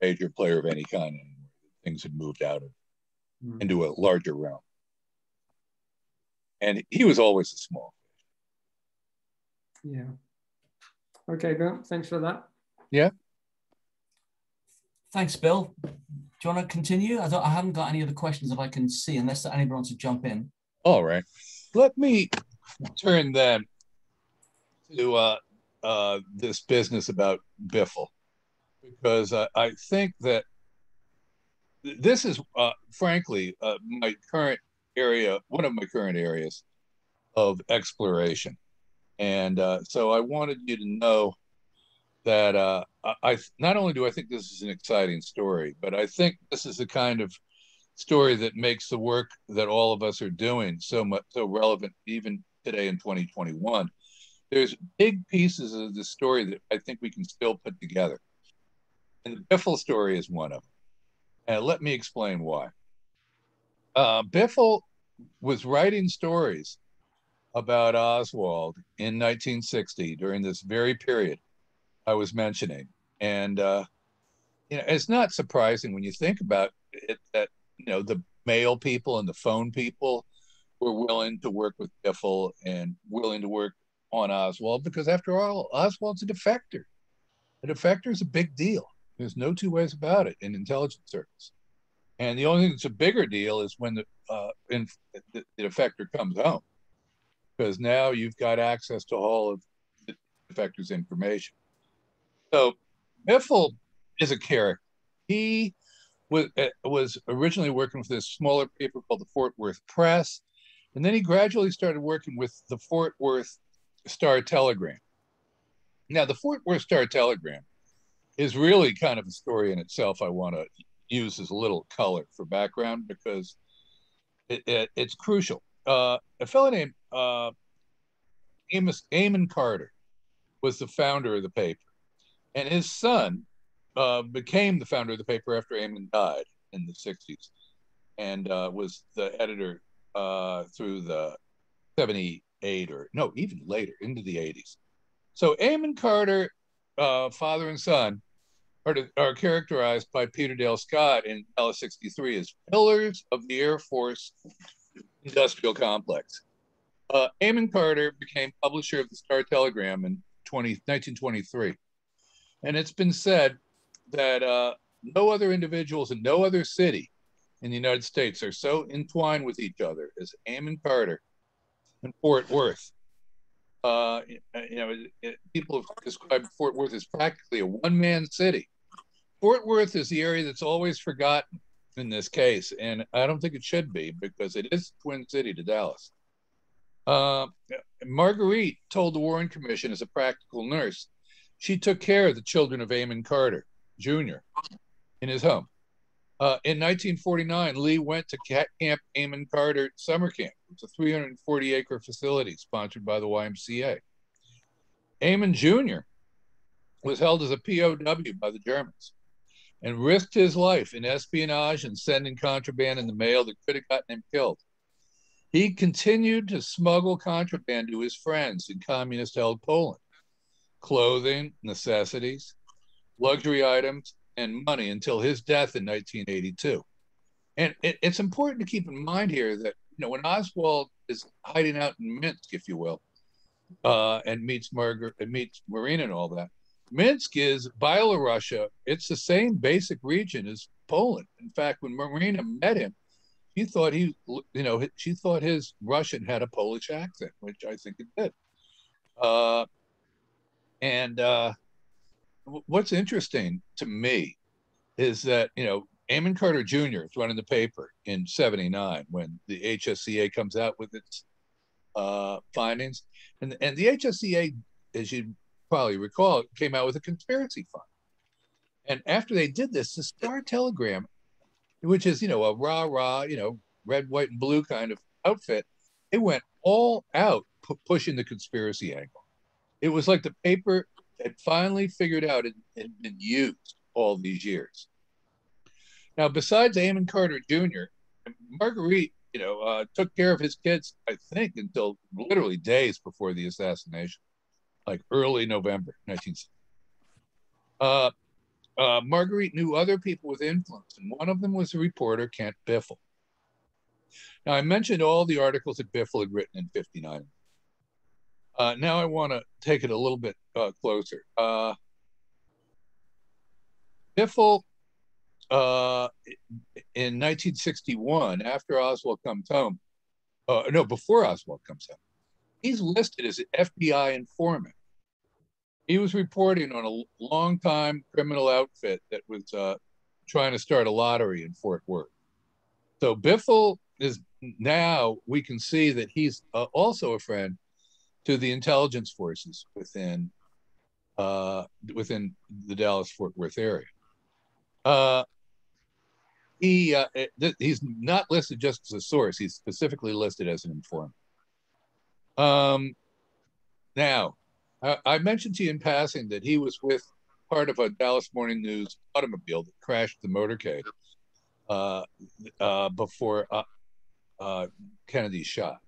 S2: a major player of any kind anymore. Things had moved out of mm. into a larger realm, and he was always a small
S5: fish. Yeah. Okay, Bill. Thanks for that.
S2: Yeah.
S1: Thanks, Bill. Do you want to continue? I, I haven't got any other questions that I can see, unless anybody wants to jump in.
S2: All right. Let me turn then to uh, uh, this business about Biffle because uh, I think that this is, uh, frankly, uh, my current area, one of my current areas of exploration. And uh, so I wanted you to know that uh, I not only do I think this is an exciting story, but I think this is the kind of story that makes the work that all of us are doing so much so relevant even today in 2021 there's big pieces of the story that i think we can still put together. And the biffle story is one of them. And let me explain why. Uh, biffle was writing stories about oswald in 1960 during this very period i was mentioning and uh, you know it's not surprising when you think about it that you know the mail people and the phone people were willing to work with Biffle and willing to work on Oswald because after all, Oswald's a defector. A defector is a big deal. There's no two ways about it in intelligence service. And the only thing that's a bigger deal is when the uh, in, the, the defector comes home, because now you've got access to all of the defector's information. So Biffle is a character. He was, uh, was originally working with this smaller paper called the Fort Worth Press. And then he gradually started working with the Fort Worth Star Telegram. Now, the Fort Worth Star Telegram is really kind of a story in itself. I want to use as a little color for background because it, it, it's crucial. Uh, a fellow named uh, Amos Amon Carter was the founder of the paper, and his son uh, became the founder of the paper after Amon died in the 60s and uh, was the editor uh, through the 78 or no, even later into the 80s. So Amon Carter, uh, father and son, are, are characterized by Peter Dale Scott in Dallas 63 as pillars of the Air Force industrial complex. Uh, Amon Carter became publisher of the Star Telegram in 20, 1923. And it's been said that uh, no other individuals in no other city in the United States are so entwined with each other as Amon Carter and Fort Worth. Uh, you know, it, it, people have described Fort Worth as practically a one-man city. Fort Worth is the area that's always forgotten in this case, and I don't think it should be because it is twin city to Dallas. Uh, Marguerite told the Warren Commission as a practical nurse, she took care of the children of Amon Carter. Jr. in his home. Uh, in 1949, Lee went to Camp Amon Carter Summer Camp. It's a 340 acre facility sponsored by the YMCA. Amon Jr. was held as a POW by the Germans and risked his life in espionage and sending contraband in the mail that could have gotten him killed. He continued to smuggle contraband to his friends in communist held Poland clothing, necessities, luxury items, and money until his death in 1982. And it, it's important to keep in mind here that you know when Oswald is hiding out in Minsk, if you will, uh, and meets Margaret and meets Marina and all that, Minsk is Byelorussia. It's the same basic region as Poland. In fact, when Marina met him, she thought he, you know, she thought his Russian had a Polish accent, which I think it did. Uh, and uh, what's interesting to me is that you know Amon Carter Jr. is running the paper in '79 when the HSCA comes out with its uh, findings, and and the HSCA, as you probably recall, came out with a conspiracy fund. And after they did this, the Star Telegram, which is you know a rah rah, you know red, white, and blue kind of outfit, it went all out pushing the conspiracy angle. It was like the paper had finally figured out it had been used all these years. Now, besides Amon Carter Jr., Marguerite, you know, uh, took care of his kids, I think, until literally days before the assassination, like early November 1960. Uh, uh, Marguerite knew other people with influence, and one of them was the reporter Kent Biffle. Now, I mentioned all the articles that Biffle had written in 59. Uh, now I want to take it a little bit uh, closer. Uh, Biffle, uh, in 1961, after Oswald comes home, uh, no, before Oswald comes home, he's listed as an FBI informant. He was reporting on a long-time criminal outfit that was uh, trying to start a lottery in Fort Worth. So Biffle is now we can see that he's uh, also a friend to the intelligence forces within uh, within the Dallas Fort Worth area. Uh, he uh, th- he's not listed just as a source; he's specifically listed as an informant. Um, now, I, I mentioned to you in passing that he was with part of a Dallas Morning News automobile that crashed the motorcade uh, uh, before uh, uh, Kennedy's shot.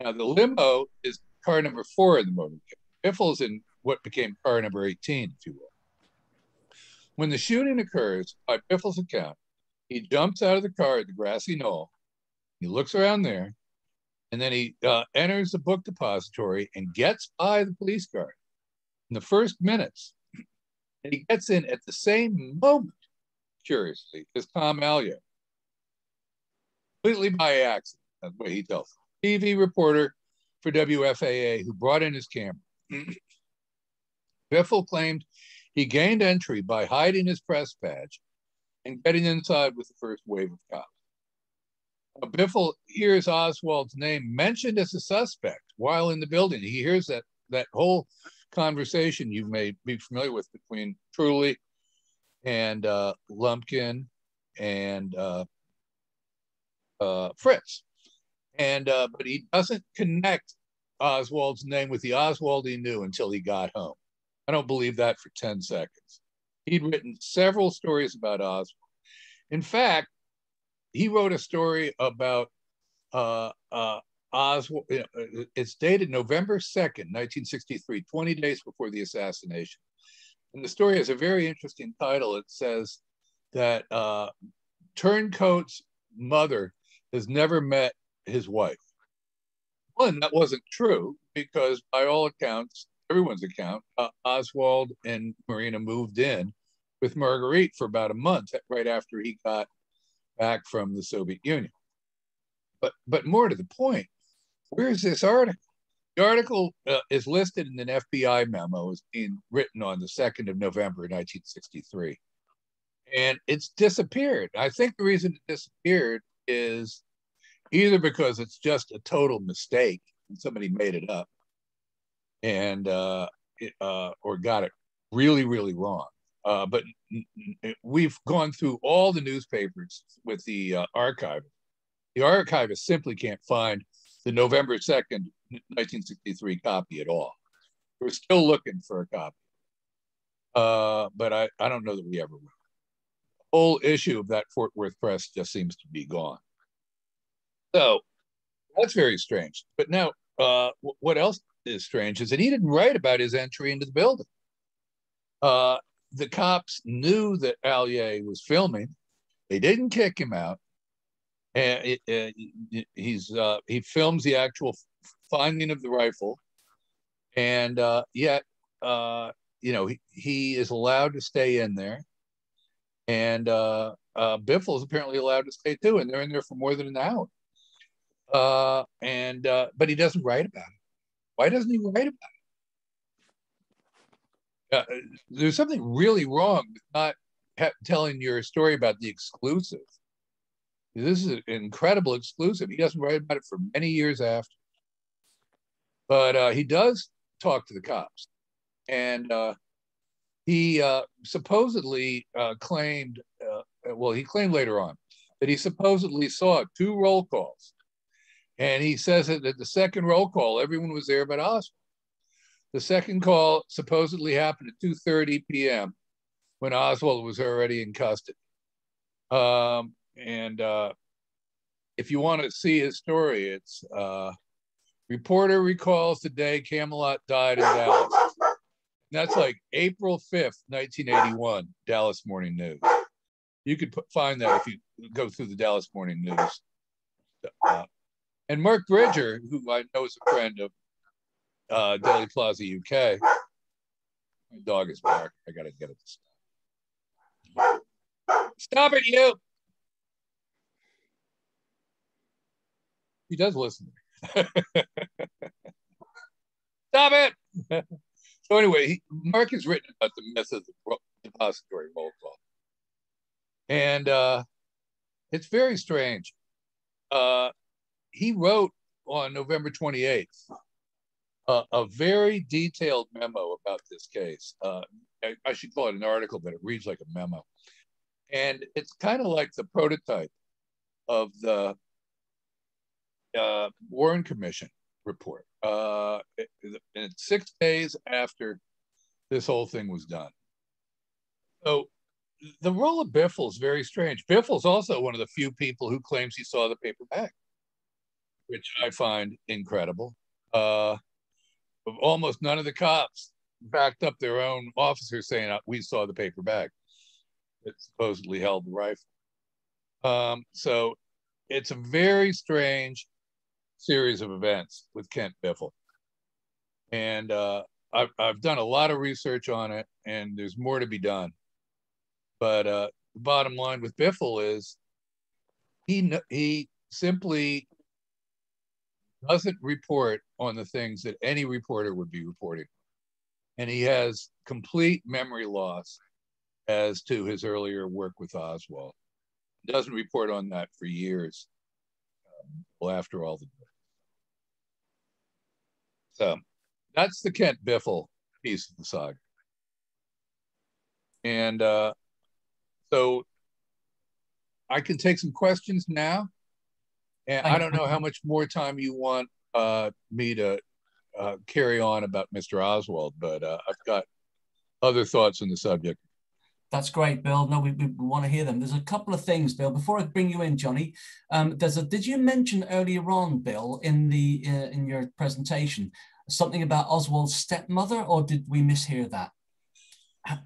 S2: Now, the limo is car number four in the motorcade. Biffle's in what became car number 18, if you will. When the shooting occurs, by Biffle's account, he jumps out of the car at the grassy knoll. He looks around there, and then he uh, enters the book depository and gets by the police guard. In the first minutes, and he gets in at the same moment, curiously, as Tom Alyea. Completely by accident, that's what he tells. TV reporter for WFAA who brought in his camera. Biffle claimed he gained entry by hiding his press badge and getting inside with the first wave of cops. Now, Biffle hears Oswald's name mentioned as a suspect while in the building. He hears that that whole conversation you may be familiar with between Truly and uh, Lumpkin and uh, uh, Fritz. And uh, but he doesn't connect Oswald's name with the Oswald he knew until he got home. I don't believe that for 10 seconds. He'd written several stories about Oswald. In fact, he wrote a story about uh, uh, Oswald. It's dated November 2nd, 1963, 20 days before the assassination. And the story has a very interesting title. It says that uh, Turncoat's mother has never met his wife. One, that wasn't true because, by all accounts, everyone's account, uh, Oswald and Marina moved in with Marguerite for about a month right after he got back from the Soviet Union. But, but more to the point, where's this article? The article uh, is listed in an FBI memo as being written on the 2nd of November 1963. And it's disappeared. I think the reason it disappeared is either because it's just a total mistake and somebody made it up and uh, it, uh, or got it really, really wrong. Uh, but we've gone through all the newspapers with the uh, archive. The archivist simply can't find the November 2nd, 1963 copy at all. We're still looking for a copy. Uh, but I, I don't know that we ever will. Whole issue of that Fort Worth press just seems to be gone. So that's very strange. But now, uh, what else is strange is that he didn't write about his entry into the building. Uh, the cops knew that Alyea was filming. They didn't kick him out. And it, it, he's uh, he films the actual finding of the rifle, and uh, yet uh, you know he, he is allowed to stay in there, and uh, uh, Biffle is apparently allowed to stay too, and they're in there for more than an hour. Uh, and uh, but he doesn't write about it. Why doesn't he write about it? Uh, there's something really wrong with not telling your story about the exclusive. This is an incredible exclusive. He doesn't write about it for many years after. But uh, he does talk to the cops. And uh, he supposedly claimed, well, he claimed later on that he supposedly saw two roll calls and he says that at the second roll call, everyone was there but Oswald. The second call supposedly happened at 2.30 p.m. when Oswald was already in custody. Um, and uh, if you want to see his story, it's uh, reporter recalls the day Camelot died in Dallas. And that's like April 5th, 1981, Dallas Morning News. You could find that if you go through the Dallas Morning News uh, and Mark Bridger, who I know is a friend of uh, Dealey Plaza UK. My dog is back. I gotta get it to stop. Stop it, you! He does listen. Stop it. so anyway, he, Mark has written about the myth of the depository roll call. And uh, it's very strange. Uh, he wrote on November 28th uh, a very detailed memo about this case. Uh, I, I, should call it an article, but it reads like a memo. And it's kind of like the prototype of the uh, Warren Commission report. Uh, and six days after this whole thing was done. So the role of Biffle is very strange. Biffle's also one of the few people who claims he saw the paper bag, which I find incredible. Uh, almost none of the cops backed up their own officers saying, uh, We saw the paper bag that supposedly held the rifle. Um, so it's a very strange series of events with Kent Biffle. And uh, I've, I've done a lot of research on it, and there's more to be done. But uh, the bottom line with Biffle is he he simply doesn't report on the things that any reporter would be reporting, and he has complete memory loss as to his earlier work with Oswald. Doesn't report on that for years. Um, well, after all the so that's the Kent Biffle piece of the saga. And uh, so I can take some questions now. And I don't know how much more time you want uh, me to uh, carry on about Mr. Oswald, but uh, I've got other thoughts on the subject.
S1: That's great, Bill. No, we, we want to hear them. There's a couple of things, Bill. Before I bring you in, Johnny, um, there's a. Did you mention earlier on, Bill, in the uh, in your presentation, something about Oswald's stepmother, or did we mishear that?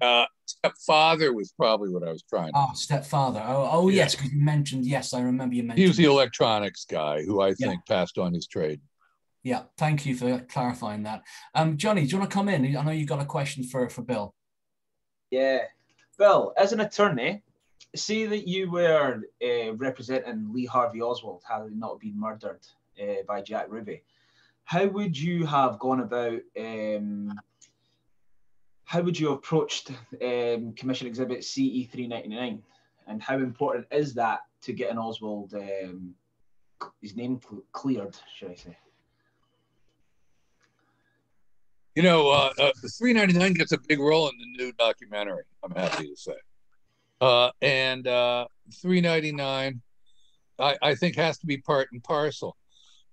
S2: Uh, stepfather was probably what I was trying to.
S1: Oh, stepfather. Oh, oh yeah. yes, because you mentioned. Yes, I remember you mentioned.
S2: He was the electronics guy who I think yeah. passed on his trade.
S1: Yeah, thank you for clarifying that. Um, Johnny, do you want to come in? I know you've got a question for for Bill.
S3: Yeah, Bill, as an attorney, see that you were uh, representing Lee Harvey Oswald had he not been murdered uh, by Jack Ruby. How would you have gone about? Um, how would you have approached um, Commission Exhibit CE 399 and how important is that to getting Oswald um, his name cl- cleared, should I say?
S2: You know, uh, uh, 399 gets a big role in the new documentary, I'm happy to say. Uh, and uh, 399, I, I think, has to be part and parcel.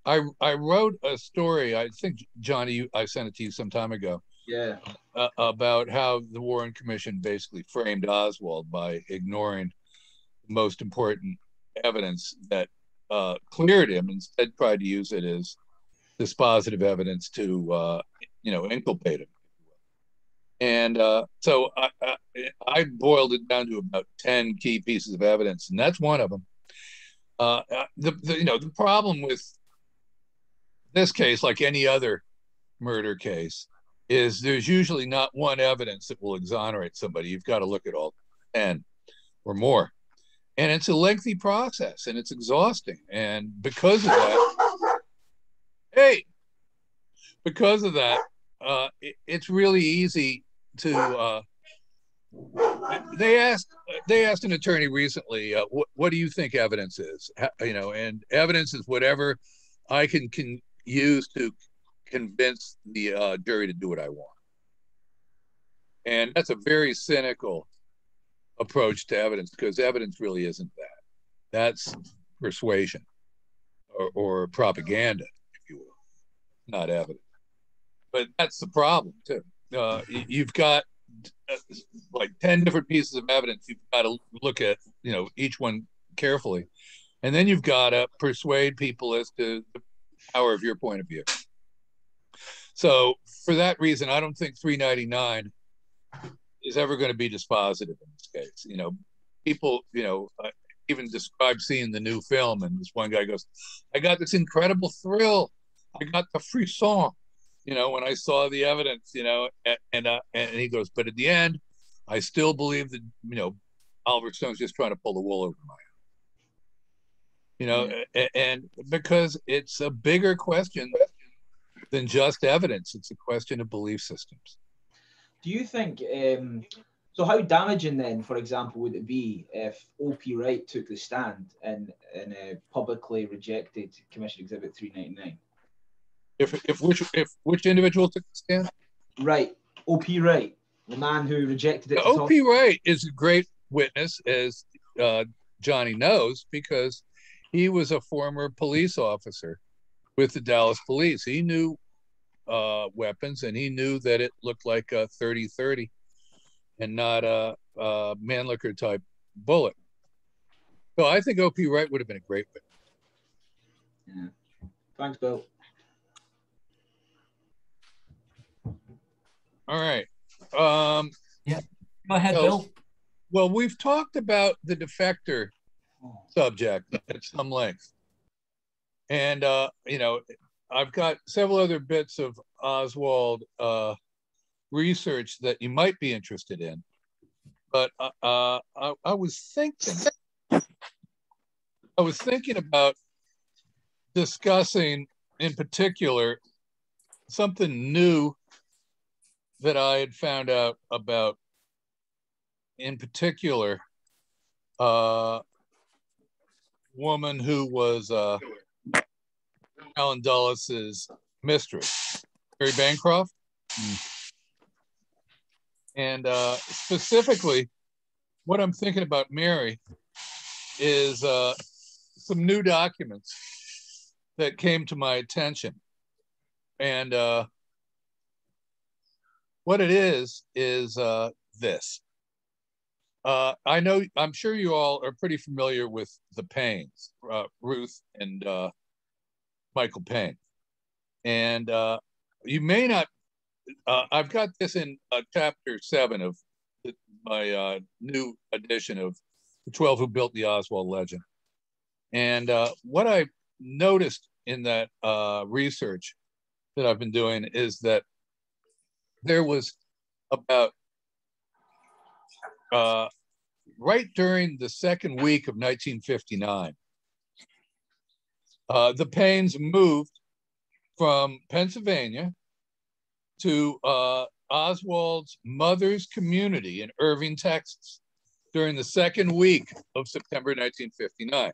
S2: I, I wrote a story, I think, Johnny, I sent it to you some time ago
S3: yeah.
S2: Uh, about how the Warren Commission basically framed Oswald by ignoring the most important evidence that uh, cleared him, instead tried to use it as dispositive evidence to, uh, you know, inculpate him. And uh, so I, I, I, boiled it down to about ten key pieces of evidence, and that's one of them. Uh, uh, the, the you know the problem with this case, like any other murder case, is there's usually not one evidence that will exonerate somebody. You've got to look at all 10 or more. And it's a lengthy process and it's exhausting. And because of that, hey, because of that, uh, it, it's really easy to. Uh, they asked they asked an attorney recently, uh, what, what do you think evidence is? How, you know, and evidence is whatever I can can use to convince the uh, jury to do what I want. And that's a very cynical approach to evidence because evidence really isn't that. That's persuasion or, or propaganda, if you will, not evidence. But that's the problem, too. Uh, you've got uh, like 10 different pieces of evidence. You've got to look at, you know, each one carefully. And then you've got to persuade people as to the power of your point of view. So for that reason, I don't think 399 is ever going to be dispositive in this case. You know, people, you know, uh, even describe seeing the new film, and this one guy goes, "I got this incredible thrill. I got the frisson." You know, when I saw the evidence, you know, and and, uh, and he goes, "But at the end, I still believe that you know, Oliver Stone's just trying to pull the wool over my eyes." You know, yeah. and, and because it's a bigger question than just evidence. It's a question of belief systems.
S3: Do you think, um, so how damaging then, for example, would it be if O.P. Wright took the stand and, and uh, publicly rejected Commission Exhibit 399?
S2: If, if which if which individual took the stand?
S3: Right, O.P. Wright, the man who rejected it.
S2: O.P. Wright is a great witness, as uh, Johnny knows, because he was a former police officer with the Dallas police. He knew uh, weapons and he knew that it looked like a 30 30 and not a, a Mannlicher type bullet. So I think OP Wright would have been a great
S3: witness. Yeah. Thanks, Bill.
S2: All right. Um,
S1: yeah. Go ahead, so, Bill.
S2: Well, we've talked about the defector subject at some length. And, uh, you know, I've got several other bits of Oswald uh, research that you might be interested in. But uh, uh, I, I was thinking, I was thinking about discussing in particular something new that I had found out about, in particular, uh, woman who was uh, Allen Dulles' mistress, Mary Bancroft. Mm. And uh, specifically, what I'm thinking about Mary is uh, some new documents that came to my attention. And uh, what it is, is uh, this. Uh, I know, I'm sure you all are pretty familiar with the Paines, uh, Ruth and uh, Michael Paine. And uh, you may not, uh, I've got this in uh, chapter seven of my uh, new edition of The 12 Who Built the Oswald Legend. And uh, what I noticed in that uh, research that I've been doing is that there was about right during the second week of 1959, uh, the Paines moved from Pennsylvania to uh, Oswald's mother's community in Irving, Texas, during the second week of September 1959.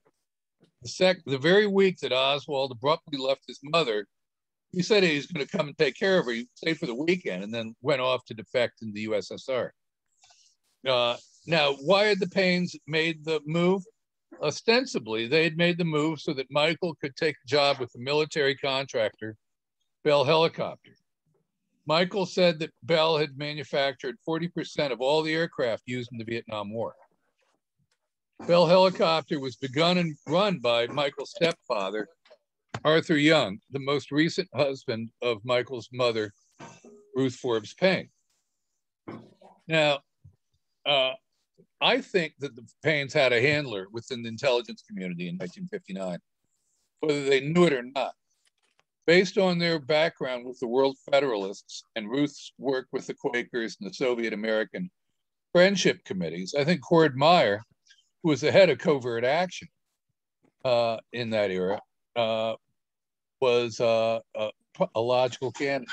S2: The, sec- the very week that Oswald abruptly left his mother, he said he was going to come and take care of her. He stayed for the weekend and then went off to defect in the USSR. Uh, now, why had the Paines made the move? Ostensibly they had made the move so that Michael could take a job with the military contractor, Bell Helicopter. Michael said that Bell had manufactured 40% of all the aircraft used in the Vietnam War. Bell Helicopter was begun and run by Michael's stepfather, Arthur Young, the most recent husband of Michael's mother, Ruth Forbes Paine. Now, uh, I think that the Paines had a handler within the intelligence community in 1959, whether they knew it or not. Based on their background with the World Federalists and Ruth's work with the Quakers and the Soviet American friendship committees, I think Cord Meyer, who was the head of covert action uh, in that era, uh, was uh, a, a, logical candidate.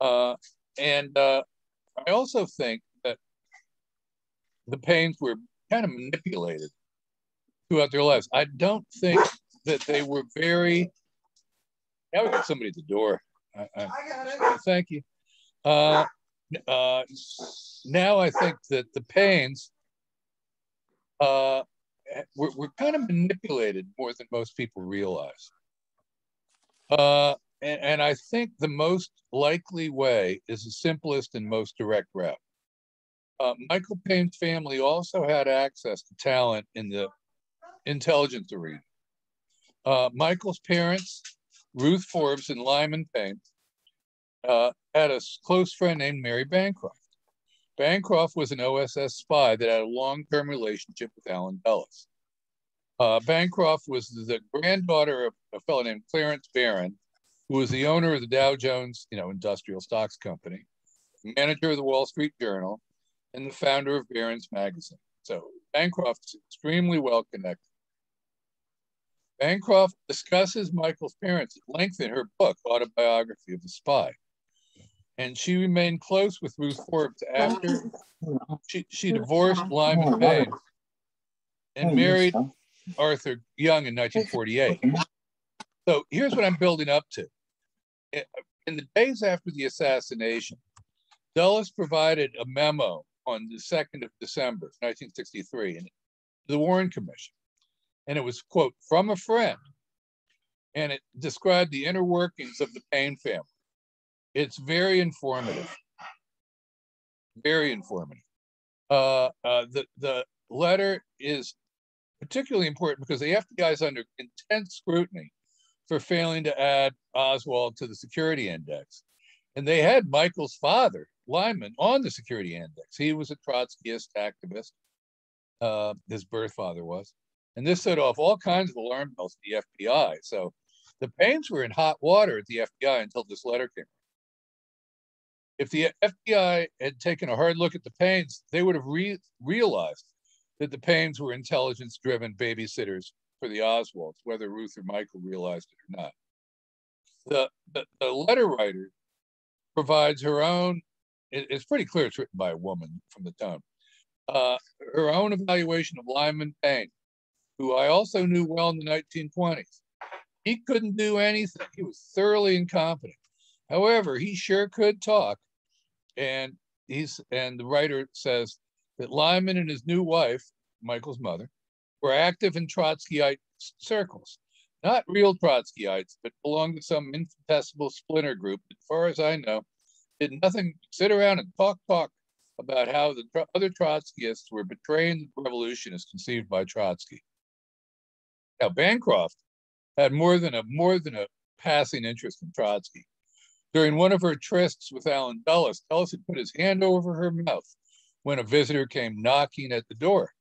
S2: Uh, and uh, I also think the Paines were kind of manipulated throughout their lives. I don't think that they were very. Now we got somebody at the door. I, I, I got it. Thank you. Uh, uh, now I think that the Paines uh, were, were kind of manipulated more than most people realize. Uh, and, and I think the most likely way is the simplest and most direct route. Uh, Michael Paine's family also had access to talent in the intelligence arena. Uh, Michael's parents, Ruth Forbes and Lyman Paine, uh, had a close friend named Mary Bancroft. Bancroft was an OSS spy that had a long-term relationship with Allen Dulles. Uh, Bancroft was the granddaughter of a fellow named Clarence Barron, who was the owner of the Dow Jones, you know, Industrial Stocks Company, manager of the Wall Street Journal, and the founder of Barron's Magazine. So Bancroft is extremely well connected. Bancroft discusses Michael's parents at length in her book, Autobiography of the Spy. And she remained close with Ruth Forbes after she, she divorced Lyman Paine and married Arthur Young in 1948. So here's what I'm building up to. In the days after the assassination, Dulles provided a memo on the 2nd of December, 1963, in the Warren Commission. And it was, quote, from a friend. And it described the inner workings of the Paine family. It's very informative. Very informative. Uh, uh, the, the letter is particularly important because the FBI is under intense scrutiny for failing to add Oswald to the security index. And they had Michael's father, Lyman, on the security index. He was a Trotskyist activist. Uh, his birth father was. And this set off all kinds of alarm bells to the FBI. So the Paines were in hot water at the FBI until this letter came. If the FBI had taken a hard look at the Paines, they would have re- realized that the Paines were intelligence driven babysitters for the Oswalds, whether Ruth or Michael realized it or not. The, the, the letter writer provides her own, it, it's pretty clear it's written by a woman from the tone, uh, her own evaluation of Lyman Paine, who I also knew well in the 1920s. He couldn't do anything, he was thoroughly incompetent. However, he sure could talk. And he's and the writer says that Lyman and his new wife, Michael's mother, were active in Trotskyite circles. Not real Trotskyites, but belonged to some infinitesimal splinter group as far as I know, did nothing sit around and talk, talk about how the other Trotskyists were betraying the revolution as conceived by Trotsky. Now, Bancroft had more than a more than a passing interest in Trotsky. During one of her trysts with Allen Dulles, Dulles had put his hand over her mouth when a visitor came knocking at the door.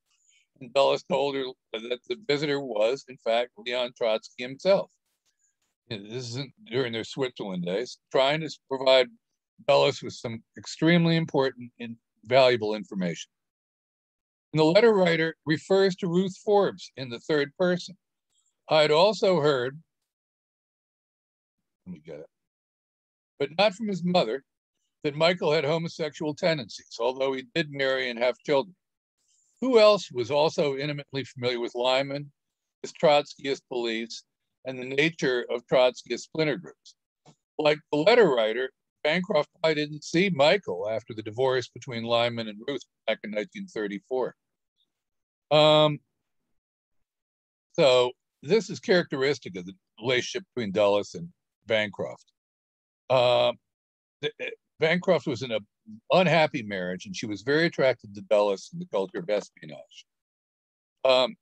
S2: And Dulles told her that the visitor was, in fact, Leon Trotsky himself. This isn't during their Switzerland days, trying to provide Dulles with some extremely important and valuable information. And the letter writer refers to Ruth Forbes in the third person. I had also heard, let me get it, but not from his mother, that Michael had homosexual tendencies, although he did marry and have children. Who else was also intimately familiar with Lyman, his Trotskyist beliefs, and the nature of Trotskyist splinter groups? Like the letter writer, Bancroft probably didn't see Michael after the divorce between Lyman and Ruth back in 1934. Um, so this is characteristic of the relationship between Dulles and Bancroft. Uh, the, Bancroft was in an unhappy marriage, and she was very attracted to Dulles and the culture of espionage. Um,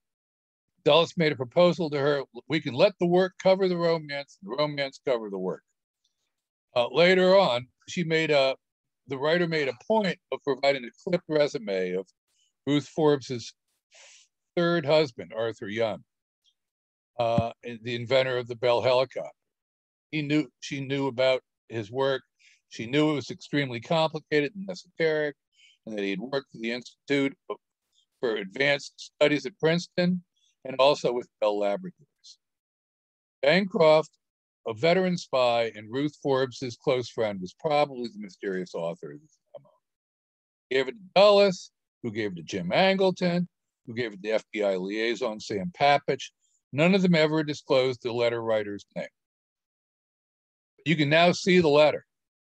S2: Dulles made a proposal to her: we can let the work cover the romance, and the romance cover the work. Uh, later on, she made a the writer made a point of providing a clipped resume of Ruth Forbes's third husband, Arthur Young, uh, the inventor of the Bell helicopter. He knew she knew about his work she knew it was extremely complicated and esoteric, and that he had worked for the Institute for Advanced Studies at Princeton and also with Bell Laboratories. Bancroft, a veteran spy and Ruth Forbes, his close friend, was probably the mysterious author of this memo. Gave it to Dulles, who gave it to Jim Angleton, who gave it to the FBI liaison Sam Papich. None of them ever disclosed the letter writer's name. You can now see the letter.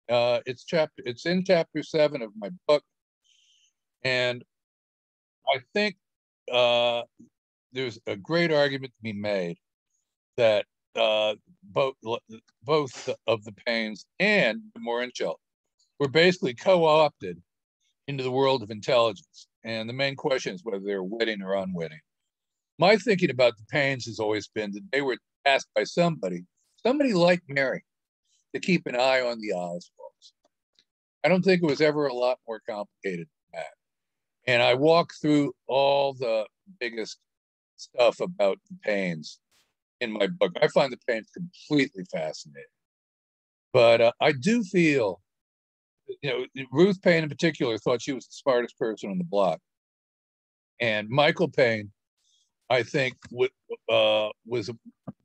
S2: Uh, it's chapter. It's in chapter seven of my book, and I think uh, there's a great argument to be made that uh, both both of the Paines and Mohrenschildt were basically co-opted into the world of intelligence. And the main question is whether they're witting or unwitting. My thinking about the Paines has always been that they were asked by somebody, somebody like Mary, to keep an eye on the Oswalds. I don't think it was ever a lot more complicated than that. And I walk through all the biggest stuff about the Paines in my book. I find the Paines completely fascinating. But uh, I do feel, you know, Ruth Paine in particular thought she was the smartest person on the block. And Michael Paine, I think, w- uh, was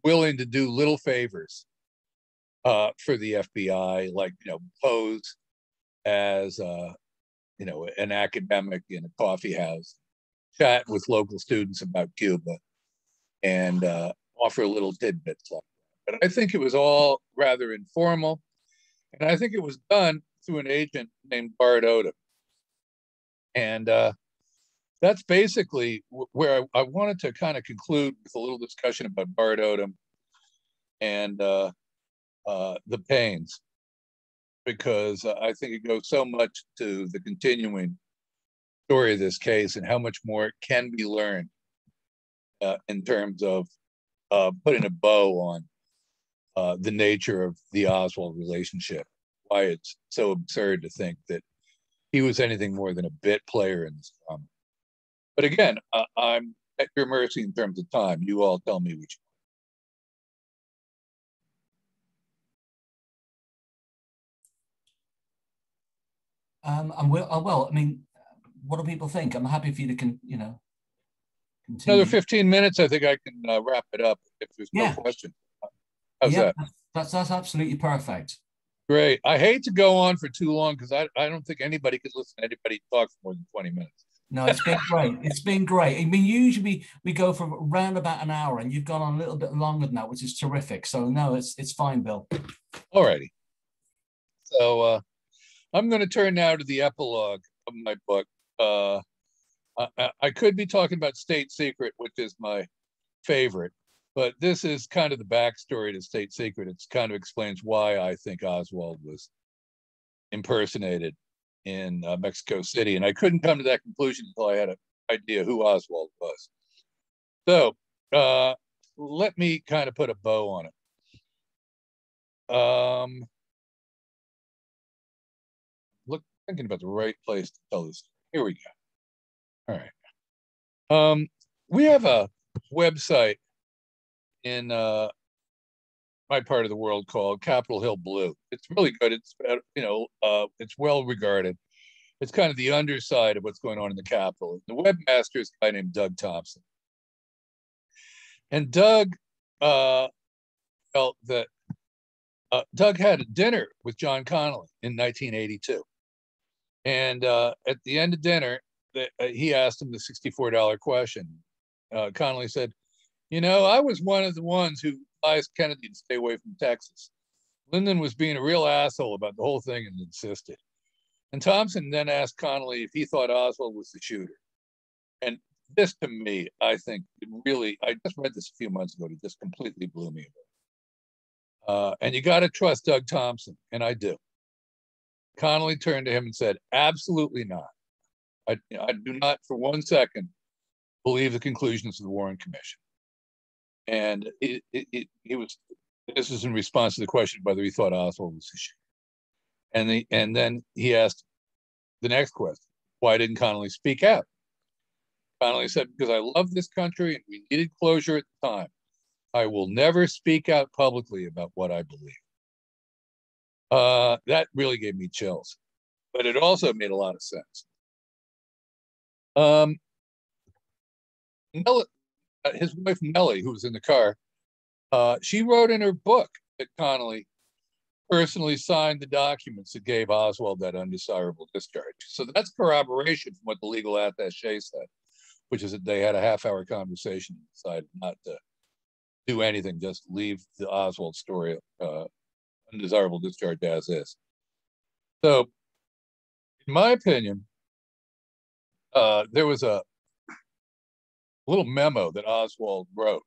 S2: willing to do little favors uh, for the FBI, like you know, pose as uh, you know an academic in a coffee house, chat with local students about Cuba, and uh, offer a little tidbits. But I think it was all rather informal, and I think it was done through an agent named Bart Odum. And uh, that's basically where I, I, wanted to kind of conclude with a little discussion about Bart Odum and uh, uh, the Paines, because I think it goes so much to the continuing story of this case and how much more can be learned uh, in terms of uh, putting a bow on uh, the nature of the Oswald relationship. Why it's so absurd to think that he was anything more than a bit player in this drama. But again, uh, I'm at your mercy in terms of time. You all tell me which.
S1: Um, and well, oh, well, I mean, what do people think? I'm happy for you to, con, you know,
S2: continue. Another 15 minutes, I think I can uh, wrap it up if there's yeah. no question. How's yeah, that?
S1: That's, that's absolutely perfect.
S2: Great. I hate to go on for too long because I, I don't think anybody could listen to anybody talk for more than 20 minutes.
S1: No, it's been great. It's been great. I mean, usually we go for around about an hour, and you've gone on a little bit longer than that, which is terrific. So no, it's it's fine, Bill.
S2: All righty. So uh, I'm going to turn now to the epilogue of my book. Uh, I, could be talking about State Secret, which is my favorite, but this is kind of the backstory to State Secret. It kind of explains why I think Oswald was impersonated in uh, Mexico City. And I couldn't come to that conclusion until I had an idea who Oswald was. So uh, let me kind of put a bow on it. Um, look, thinking about the right place to tell this. Here we go. All right. Um, we have a website in uh, my part of the world called Capitol Hill Blue. It's really good. It's you know uh, it's well regarded. It's kind of the underside of what's going on in the Capitol. The webmaster is a guy named Doug Thompson, and Doug uh, felt that uh, Doug had a dinner with John Connally in 1982, and uh, at the end of dinner, the, uh, he asked him the $64 question. Uh, Connally said, "You know, I was one of the ones who advised Kennedy to stay away from Texas. Lyndon was being a real asshole about the whole thing and insisted. And Thompson then asked Connally if he thought Oswald was the shooter. And this to me, I think really, I just read this a few months ago, it just completely blew me away. Uh, and you got to trust Doug Thompson, and I do. Connally turned to him and said, Absolutely not. I, I do not for one second believe the conclusions of the Warren Commission and it, it, it, it was this is in response to the question whether he thought Oswald was a shooter. And the, and then he asked the next question: Why didn't Connally speak out? Connally said, "Because I love this country and we needed closure at the time. I will never speak out publicly about what I believe." Uh, that really gave me chills, but it also made a lot of sense. Um, uh, his wife Nellie, who was in the car, uh, she wrote in her book that Connally personally signed the documents that gave Oswald that undesirable discharge. So that's corroboration from what the legal attaché said, which is that they had a half-hour conversation and decided not to do anything, just leave the Oswald story, uh, undesirable discharge as is. So, in my opinion, uh, there was a little memo that Oswald wrote,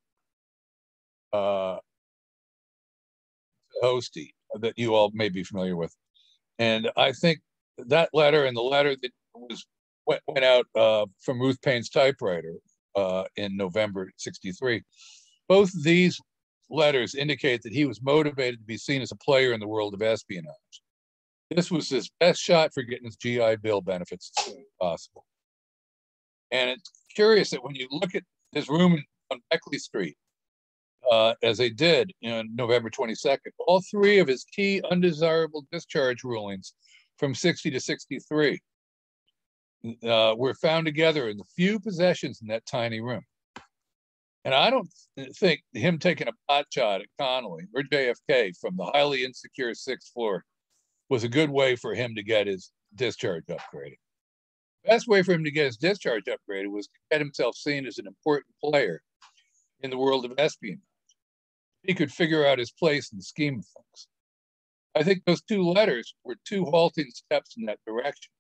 S2: uh, Hosty, that you all may be familiar with. And I think that letter and the letter that was went, went out uh, from Ruth Paine's typewriter uh, in November 63, both these letters indicate that he was motivated to be seen as a player in the world of espionage. This was his best shot for getting his GI Bill benefits as soon as possible. And it's curious that when you look at his room on Beckley Street, uh, as they did in November 22nd, all three of his key undesirable discharge rulings from 60 to 63 uh, were found together in the few possessions in that tiny room. And I don't think him taking a pot shot at Connally or JFK from the highly insecure sixth floor was a good way for him to get his discharge upgraded. Best way for him to get his discharge upgraded was to get himself seen as an important player in the world of espionage. He could figure out his place in the scheme of things. I think those two letters were two halting steps in that direction.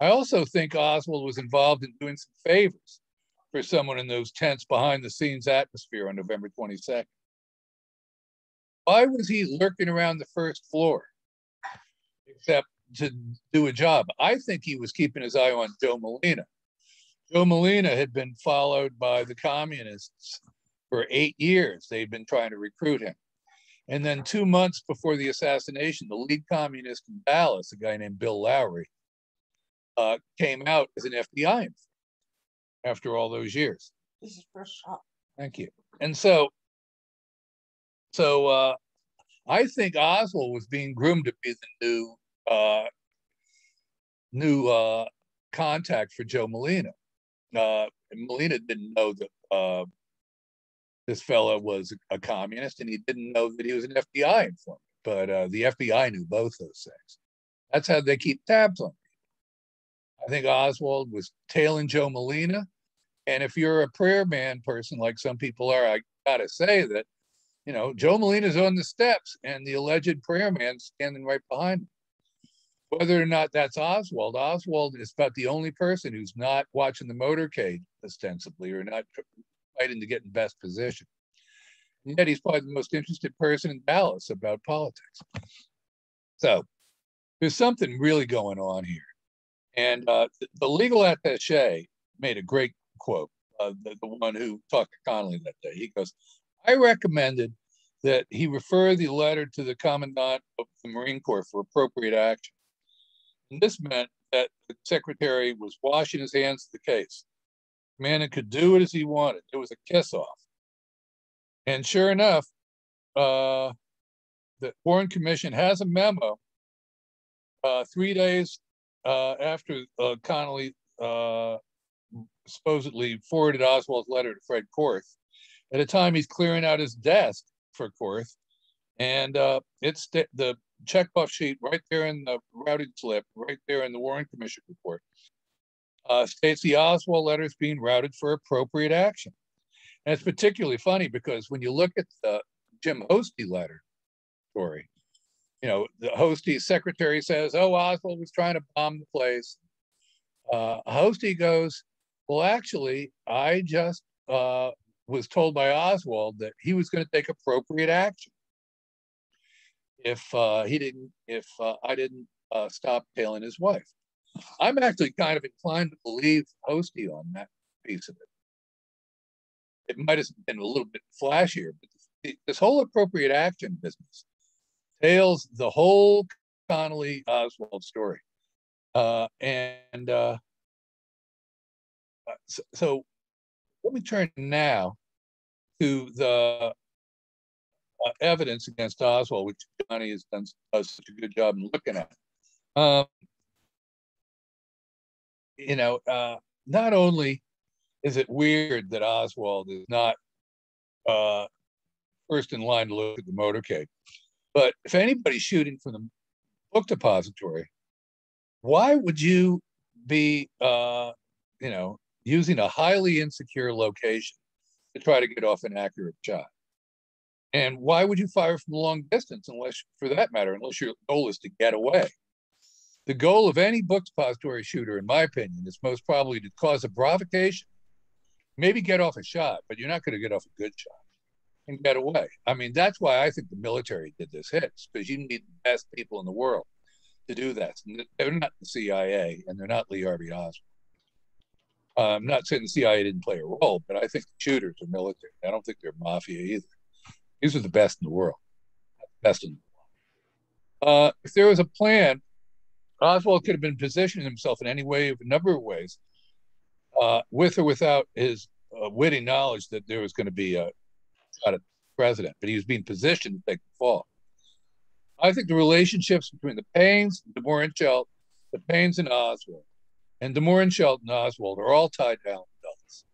S2: I also think Oswald was involved in doing some favors for someone in those tense behind the scenes atmosphere on November 22nd. Why was he lurking around the first floor except to do a job? I think he was keeping his eye on Joe Molina. Joe Molina had been followed by the communists for eight years. They'd been trying to recruit him. And then two months before the assassination, the lead communist in Dallas, a guy named Bill Lowry, uh, came out as an FBI after all those years.
S6: This is first shot.
S2: Thank you. And so, so uh, I think Oswald was being groomed to be the new uh, new uh, contact for Joe Molina. Uh, Molina didn't know that uh, this fellow was a communist, and he didn't know that he was an FBI informant. But uh, the FBI knew both those things. That's how they keep tabs on me. I think Oswald was tailing Joe Molina. And if you're a prayer man person, like some people are, I gotta say that, you know, Joe Molina's on the steps and the alleged prayer man standing right behind him. Whether or not that's Oswald, Oswald is about the only person who's not watching the motorcade ostensibly or not fighting to get in best position. And yet he's probably the most interested person in Dallas about politics. So there's something really going on here. And uh, the, the, legal attache made a great quote, uh, the, the one who talked to Connally that day. He goes, I recommended that he refer the letter to the commandant of the Marine Corps for appropriate action. And this meant that the secretary was washing his hands of the case. Manning could do it as he wanted. It was a kiss off. And sure enough, uh, the Warren Commission has a memo uh, three days uh, after uh, Connally uh, supposedly forwarded Oswald's letter to Fred Korth, at a time he's clearing out his desk for Korth, and uh, it's the, checkoff sheet right there in the routing slip, right there in the Warren Commission report, uh, states the Oswald letter is being routed for appropriate action. And it's particularly funny because when you look at the Jim Hosty letter story, you know, the Hosty secretary says, oh, Oswald was trying to bomb the place. Uh, Hosty goes, well, actually, I just uh, was told by Oswald that he was going to take appropriate action if uh, he didn't, if uh, I didn't uh, stop tailing his wife. I'm actually kind of inclined to believe Hosty on that piece of it. It might have been a little bit flashier, but this whole appropriate action business tails the whole Connally Oswald story. Uh, and uh, uh, so, so, let me turn now to the evidence against Oswald, which Johnny has done does such a good job in looking at. Um, you know, uh, not only is it weird that Oswald is not uh, first in line to look at the motorcade, but if anybody's shooting from the book depository, why would you be, uh, you know, using a highly insecure location to try to get off an accurate shot? And why would you fire from long distance, unless, for that matter, unless your goal is to get away? The goal of any book depository shooter, in my opinion, is most probably to cause a provocation, maybe get off a shot, but you're not going to get off a good shot and get away. I mean, that's why I think the military did this hits because you need the best people in the world to do that. They're not the CIA and they're not Lee Harvey Oswald. Uh, I'm not saying the CIA didn't play a role, but I think the shooters are military. I don't think they're mafia either. These are the best in the world. Best in the world. Uh, if there was a plan, Oswald could have been positioning himself in any way, a number of ways, uh, with or without his uh, witty knowledge that there was going to be a, president, but he was being positioned to take the fall. I think the relationships between the Paines, DeMoore the Paines and Oswald, and de Mohrenschildt Oswald are all tied down with Dulles.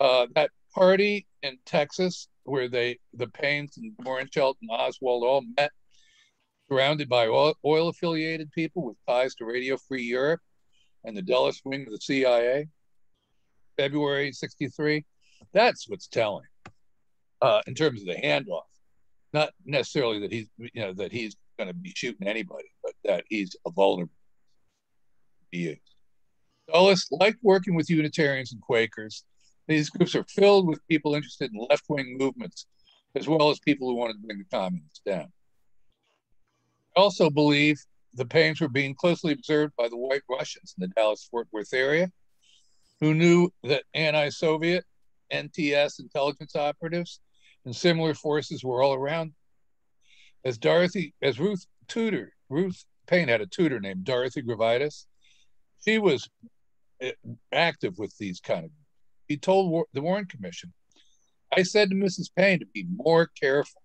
S2: Uh, that party in Texas where they, the Paines and Mohrenschildt and Oswald all met, surrounded by oil affiliated people with ties to Radio Free Europe and the Dulles wing of the CIA, February 63. That's what's telling uh, in terms of the handoff. Not necessarily that he's, you know, that he's going to be shooting anybody, but that he's a vulnerable being. Dulles liked working with Unitarians and Quakers. These groups are filled with people interested in left wing movements, as well as people who wanted to bring the communists down. I also believe the Paines were being closely observed by the white Russians in the Dallas Fort Worth area, who knew that anti Soviet NTS intelligence operatives and similar forces were all around. As Dorothy, as Ruth tutor, Ruth Paine had a tutor named Dorothy Gravitas. She was eh, active with these kind of. He told the Warren Commission, I said to Mrs. Paine to be more careful.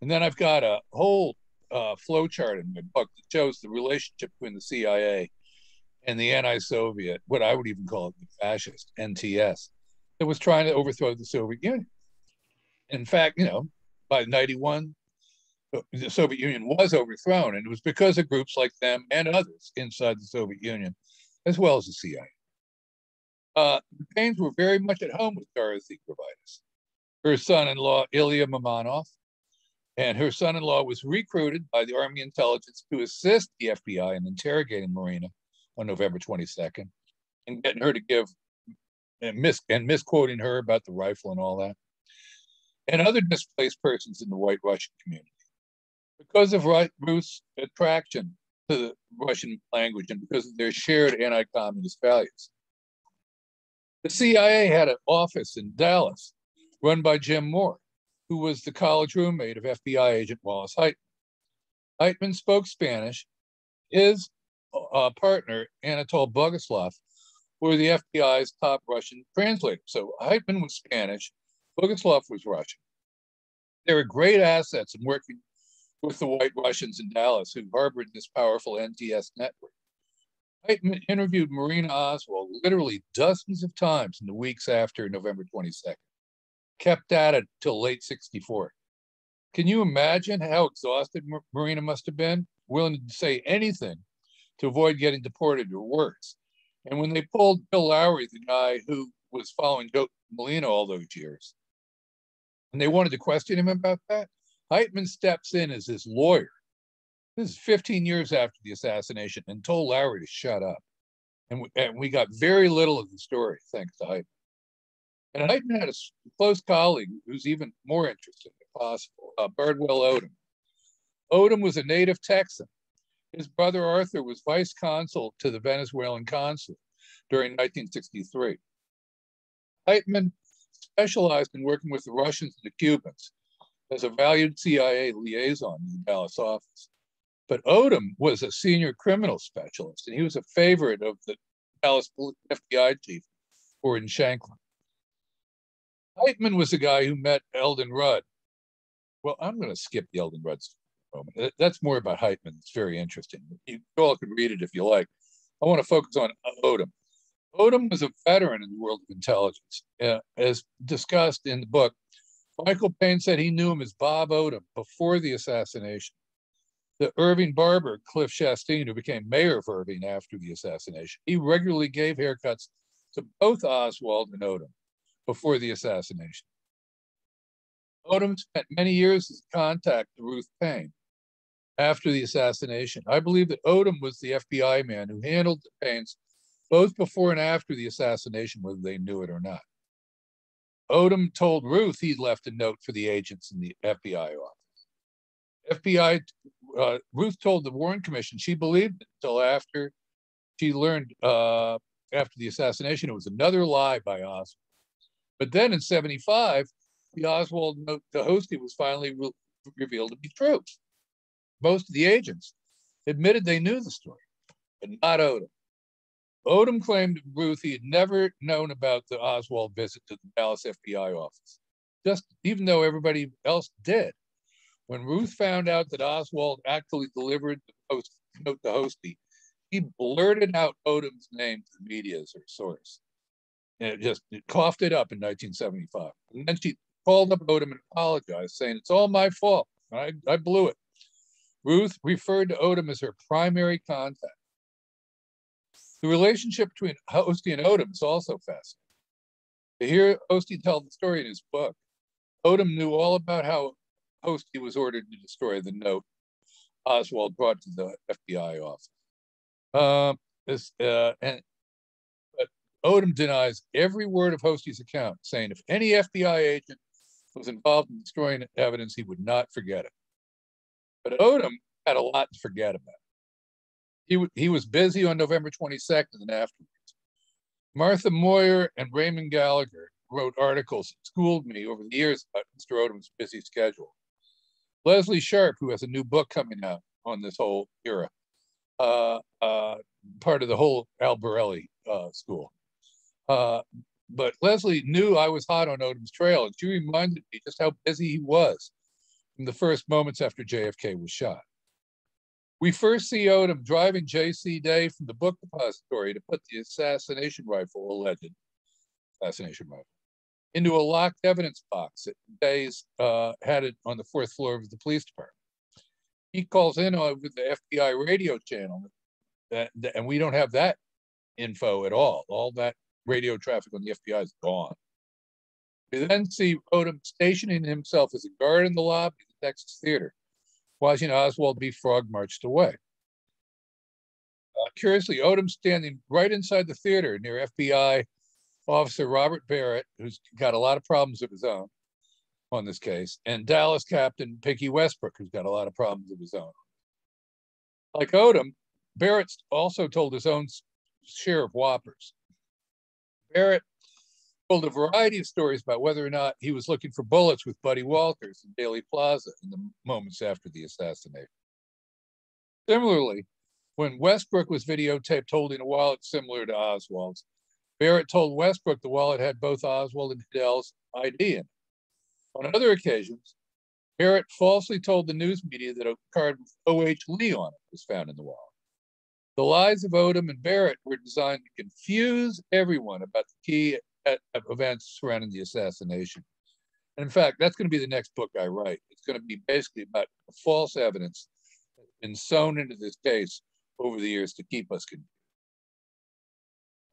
S2: And then I've got a whole uh, flow chart in my book that shows the relationship between the CIA and the anti-Soviet, what I would even call it the fascist NTS, that was trying to overthrow the Soviet Union. In fact, you know, by 91, the Soviet Union was overthrown, and it was because of groups like them and others inside the Soviet Union, as well as the CIA. Uh, the Paines were very much at home with Dorothy Gravitas. Her son-in-law, Ilya Mamantov, and her son-in-law was recruited by the Army intelligence to assist the FBI in interrogating Marina on November 22nd and getting her to give and, mis- and misquoting her about the rifle and all that, and other displaced persons in the white Russian community. Because of Ruth's attraction to the Russian language and because of their shared anti communist values. The CIA had an office in Dallas run by Jim Moore, who was the college roommate of FBI agent Wallace Heitman. Heitman spoke Spanish. His uh, partner, Anatol Boguslav, were the FBI's top Russian translators. So Heitman was Spanish, Boguslav was Russian. They were great assets in working with the white Russians in Dallas who harbored this powerful NTS network. Heitman interviewed Marina Oswald literally dozens of times in the weeks after November 22nd kept at it till late 64. Can you imagine how exhausted Marina must have been, willing to say anything to avoid getting deported or worse? And when they pulled Bill Lowry, the guy who was following Joe Molina all those years, and they wanted to question him about that, Heitman steps in as his lawyer. This is 15 years after the assassination and told Lowry to shut up. And we, and we got very little of the story, thanks to Heitman. And Heitman had a close colleague who's even more interesting if possible, uh, Bardwell Odum. Odum was a native Texan. His brother Arthur was vice consul to the Venezuelan consulate during 1963. Heitman specialized in working with the Russians and the Cubans as a valued CIA liaison in the Dallas office. But Odum was a senior criminal specialist, and he was a favorite of the Dallas FBI chief, Gordon Shanklin. Heitman was the guy who met Eldon Rudd. Well, I'm going to skip the Eldon Rudd moment. That's more about Heitman. It's very interesting. You all can read it if you like. I want to focus on Odum. Odum was a veteran in the world of intelligence. Uh, as discussed in the book, Michael Paine said he knew him as Bob Odum before the assassination. The Irving barber, Cliff Chasteen, who became mayor of Irving after the assassination, he regularly gave haircuts to both Oswald and Odum before the assassination. Odum spent many years as contact to Ruth Paine after the assassination. I believe that Odum was the FBI man who handled the Paynes both before and after the assassination, whether they knew it or not. Odum told Ruth he'd left a note for the agents in the FBI office. FBI, uh, Ruth told the Warren Commission she believed until after she learned uh, after the assassination it was another lie by Oswald. But then in 75, the Oswald note to Hosty was finally re- revealed to be true. Most of the agents admitted they knew the story, but not Odum. Odum claimed to Ruth he had never known about the Oswald visit to the Dallas FBI office, just even though everybody else did. When Ruth found out that Oswald actually delivered the post, note to Hosty, he blurted out Odum's name to the media as her source. and it just it coughed it up in 1975. And then she called up Odum and apologized, saying, It's all my fault. I, I blew it. Ruth referred to Odum as her primary contact. The relationship between Hosty and Odum is also fascinating. To hear Hosty tell the story in his book, Odum knew all about how Hosty was ordered to destroy the note Oswald brought to the FBI office. Um, this, uh, and but Odum denies every word of Hosty's account, saying if any FBI agent was involved in destroying evidence, he would not forget it. But Odum had a lot to forget about. He, he was busy on November 22nd and afterwards. Martha Moyer and Raymond Gallagher wrote articles that schooled me over the years about Mr. Odum's busy schedule. Leslie Sharp, who has a new book coming out on this whole era, uh, uh, part of the whole Al Borelli uh, school. Uh, but Leslie knew I was hot on Odum's trail, and she reminded me just how busy he was from the first moments after JFK was shot. We first see Odum driving J.C. Day from the book depository to put the assassination rifle, alleged assassination rifle, into a locked evidence box that Day's uh, had it on the fourth floor of the police department. He calls in with the FBI radio channel, that, and we don't have that info at all. All that radio traffic on the FBI is gone. We then see Odum stationing himself as a guard in the lobby of the Texas Theater, watching Oswald B. Frog marched away. Uh, curiously, Odum standing right inside the theater near FBI officer Robert Barrett, who's got a lot of problems of his own on this case, and Dallas Captain Picky Westbrook, who's got a lot of problems of his own. Like Odum, Barrett also told his own share of whoppers. Barrett told a variety of stories about whether or not he was looking for bullets with Buddy Walthers in Dealey Plaza in the moments after the assassination. Similarly, when Westbrook was videotaped holding a wallet similar to Oswald's, Barrett told Westbrook the wallet had both Oswald and Hidell's ID in it. On other occasions, Barrett falsely told the news media that a card with O.H. Lee on it was found in the wallet. The lies of Odum and Barrett were designed to confuse everyone about the key events surrounding the assassination. And in fact, that's going to be the next book I write. It's going to be basically about false evidence that's been sewn into this case over the years to keep us confused.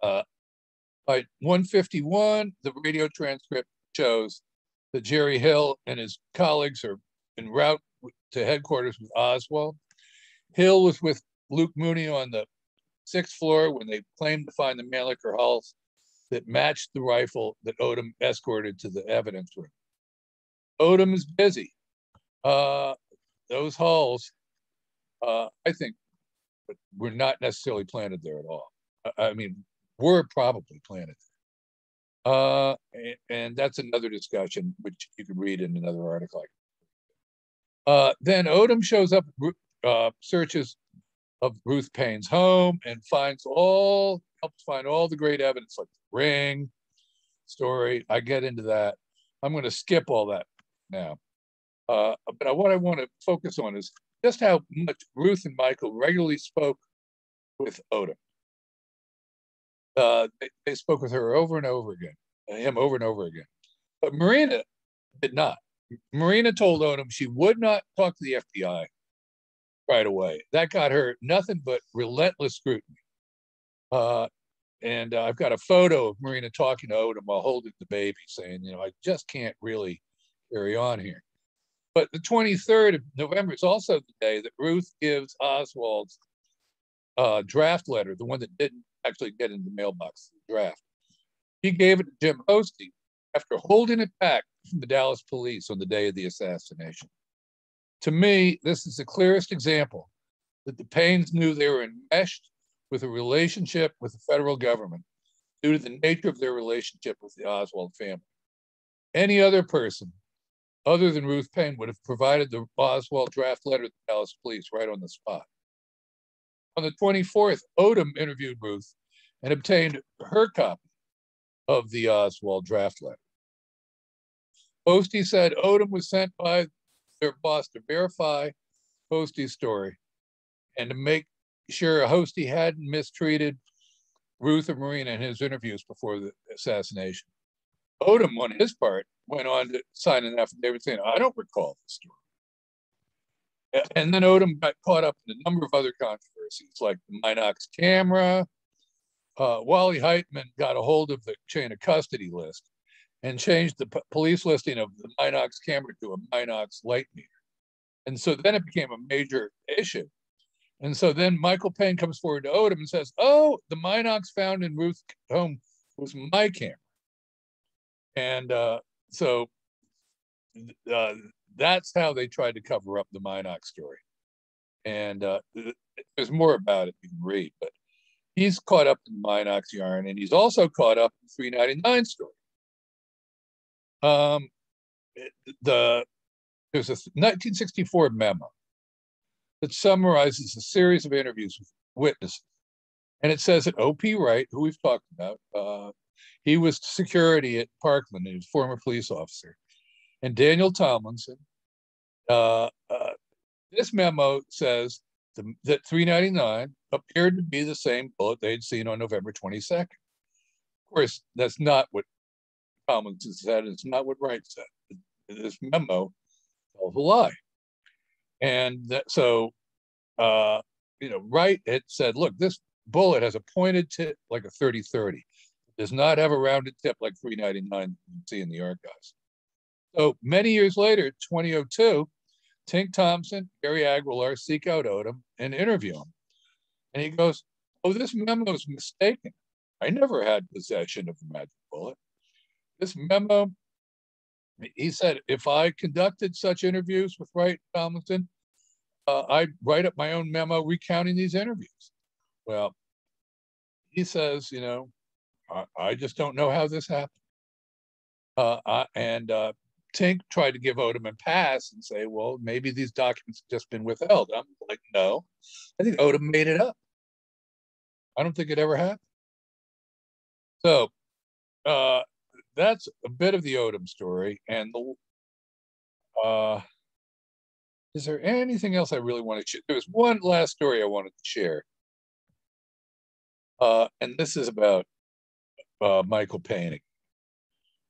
S2: Uh, by 151, the radio transcript shows that Jerry Hill and his colleagues are en route to headquarters with Oswald. Hill was with Luke Mooney on the sixth floor when they claimed to find the Mannlicher hulls that matched the rifle that Odum escorted to the evidence room. Odum is busy. Uh, those hulls, uh, I think, were not necessarily planted there at all. I mean, were probably planted. Uh, and, and, that's another discussion, which you can read in another article. Uh, then Odum shows up, uh, searches of Ruth Paine's home and finds all, helps find all the great evidence like the ring story. I get into that. I'm going to skip all that now. Uh, but what I want to focus on is just how much Ruth and Michael regularly spoke with Odum. Uh, they, they, spoke with her over and over again, him over and over again. But Marina did not. Marina told Odum she would not talk to the FBI right away. That got her nothing but relentless scrutiny. Uh, and uh, I've got a photo of Marina talking to Odum while holding the baby, saying, you know, I just can't really carry on here. But the 23rd of November is also the day that Ruth gives Oswald's uh, draft letter, the one that didn't actually get in the mailbox, the draft. He gave it to Jim Hosty after holding it back from the Dallas police on the day of the assassination. To me, this is the clearest example that the Paines knew they were enmeshed with a relationship with the federal government due to the nature of their relationship with the Oswald family. Any other person other than Ruth Paine would have provided the Oswald draft letter to the Dallas police right on the spot. On the 24th, Odum interviewed Ruth and obtained her copy of the Oswald draft letter. Hosty said Odum was sent by their boss to verify Hosty's story and to make sure Hosty hadn't mistreated Ruth or Marina in his interviews before the assassination. Odum, on his part, went on to sign an affidavit saying, I don't recall the story. And then Odum got caught up in a number of other controversies, like the Minox camera. Uh, Wally Heitman got a hold of the chain of custody list and changed the p- police listing of the Minox camera to a Minox light meter. And so then it became a major issue. And so then Michael Paine comes forward to Odum and says, Oh, the Minox found in Ruth's home was my camera. And uh, so uh, that's how they tried to cover up the Minox story. And uh, there's more about it you can read, but he's caught up in the Minox yarn and he's also caught up in the 399 story. Um, the there's a 1964 memo that summarizes a series of interviews with witnesses. And it says that O.P. Wright, who we've talked about, uh, he was security at Parkland, he was former police officer, and Daniel Tomlinson. Uh, uh, this memo says the, that 399 appeared to be the same bullet they'd seen on November 22nd. Of course, that's not what Tomlinson said. It's not what Wright said. This memo tells a lie. And that, so, uh, you know, Wright had said, look, this bullet has a pointed tip like a 30 30. Does not have a rounded tip like 399 you see in the archives. So many years later, 2002, Tink Thompson, Gary Aguilar seek out Odum and interview him. And he goes, Oh, this memo is mistaken. I never had possession of the magic bullet. This memo he said, if I conducted such interviews with Wright Tomlinson, uh, I'd write up my own memo recounting these interviews. Well, he says, you know, I, I just don't know how this happened. Uh, I, and uh, Tink tried to give Odum a pass and say, well, maybe these documents have just been withheld. I'm like, no, I think Odum made it up. I don't think it ever happened. So, uh, that's a bit of the Odum story. And the, uh, is there anything else I really want to share? There's one last story I wanted to share. Uh, and this is about uh, Michael Paine.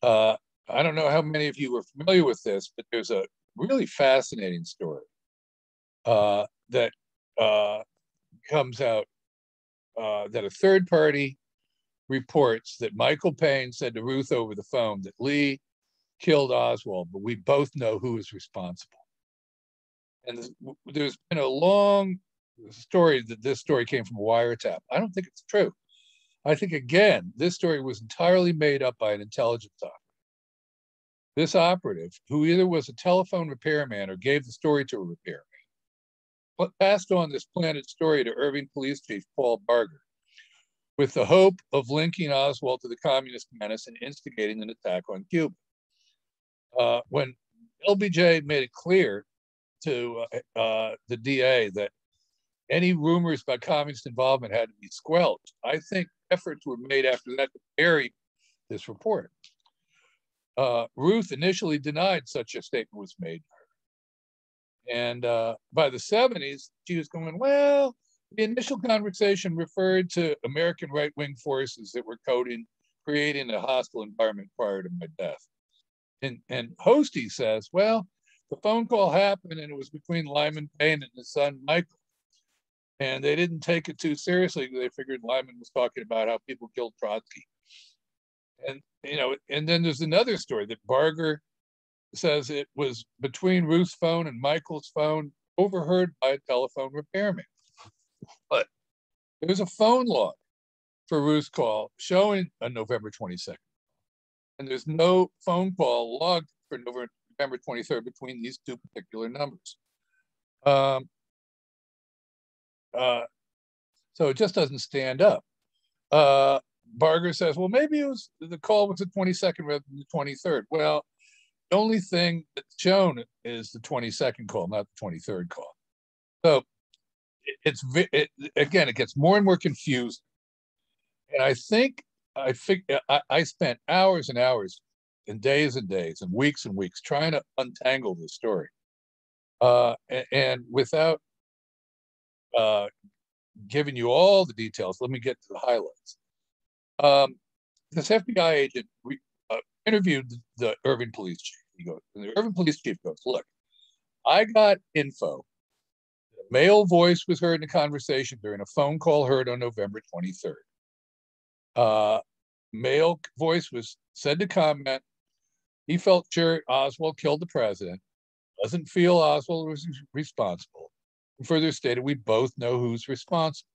S2: Uh, I don't know how many of you are familiar with this, but there's a really fascinating story uh, that uh, comes out uh, that a third party reports that Michael Paine said to Ruth over the phone that Lee killed Oswald, but we both know who is responsible. And there's been a long story that this story came from a wiretap. I don't think it's true. I think, again, this story was entirely made up by an intelligence operative. This operative, who either was a telephone repairman or gave the story to a repairman, passed on this planted story to Irving Police Chief Paul Barger with the hope of linking Oswald to the communist menace and instigating an attack on Cuba. Uh, when LBJ made it clear to uh, uh, the DA that any rumors about communist involvement had to be squelched, I think efforts were made after that to bury this report. Uh, Ruth initially denied such a statement was made And uh, by the 70s, she was going, well, the initial conversation referred to American right wing forces that were coding, creating a hostile environment prior to my death. And, and says, well, the phone call happened and it was between Lyman Paine and his son Michael. And they didn't take it too seriously. They figured Lyman was talking about how people killed Trotsky. And, you know, and then there's another story that Barger says it was between Ruth's phone and Michael's phone, overheard by a telephone repairman. But there's a phone log for Ruth's call showing a November 22nd. And there's no phone call logged for November, 23rd between these two particular numbers. Um, uh, so it just doesn't stand up. Uh, Barger says, well, maybe it was the call was the 22nd rather than the 23rd. Well, the only thing that's shown is the 22nd call, not the 23rd call. So it's it, again, it gets more and more confused. And I think I think I, I spent hours and hours and days and days and weeks and weeks trying to untangle this story. Uh, and, and, without uh, giving you all the details, let me get to the highlights. Um, this FBI agent uh, interviewed the Irving police chief. He goes, and the Irving police chief goes, "Look, I got info. A male voice was heard in a conversation during a phone call heard on November 23rd. Uh, male voice was said to comment. He felt sure Oswald killed the president. Doesn't feel Oswald was responsible. And further stated, we both know who's responsible.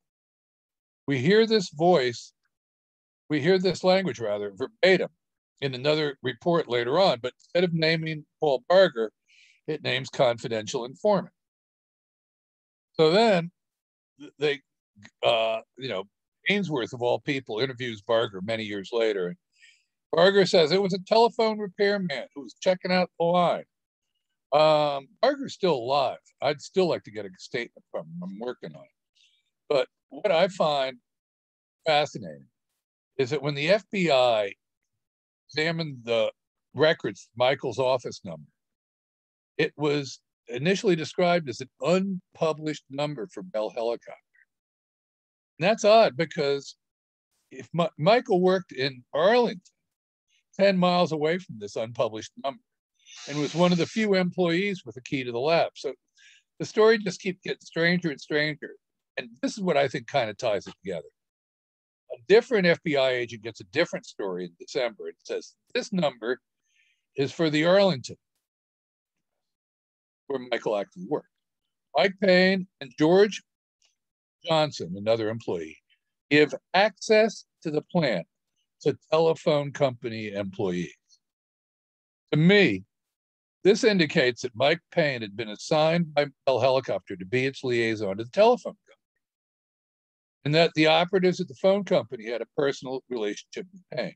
S2: We hear this voice, we hear this language rather verbatim in another report later on, but instead of naming Paul Barger, it names confidential informant. So then they, uh, you know, Ainsworth of all people interviews Barger many years later. Barger says it was a telephone repairman who was checking out the line. Um, Barger's still alive. I'd still like to get a statement from him. I'm working on it. But what I find fascinating is that when the FBI examined the records, Michael's office number, it was initially described as an unpublished number for Bell Helicopter. And that's odd because if Michael worked in Arlington, 10 miles away from this unpublished number, and was one of the few employees with a key to the lab. So the story just keeps getting stranger and stranger. And this is what I think kind of ties it together. A different FBI agent gets a different story in December. It says this number is for the Arlington, where Michael actually worked. Mike Paine and George Johnson, another employee, give access to the plant to telephone company employees. To me, this indicates that Mike Paine had been assigned by Bell Helicopter to be its liaison to the telephone company, and that the operatives at the phone company had a personal relationship with Paine.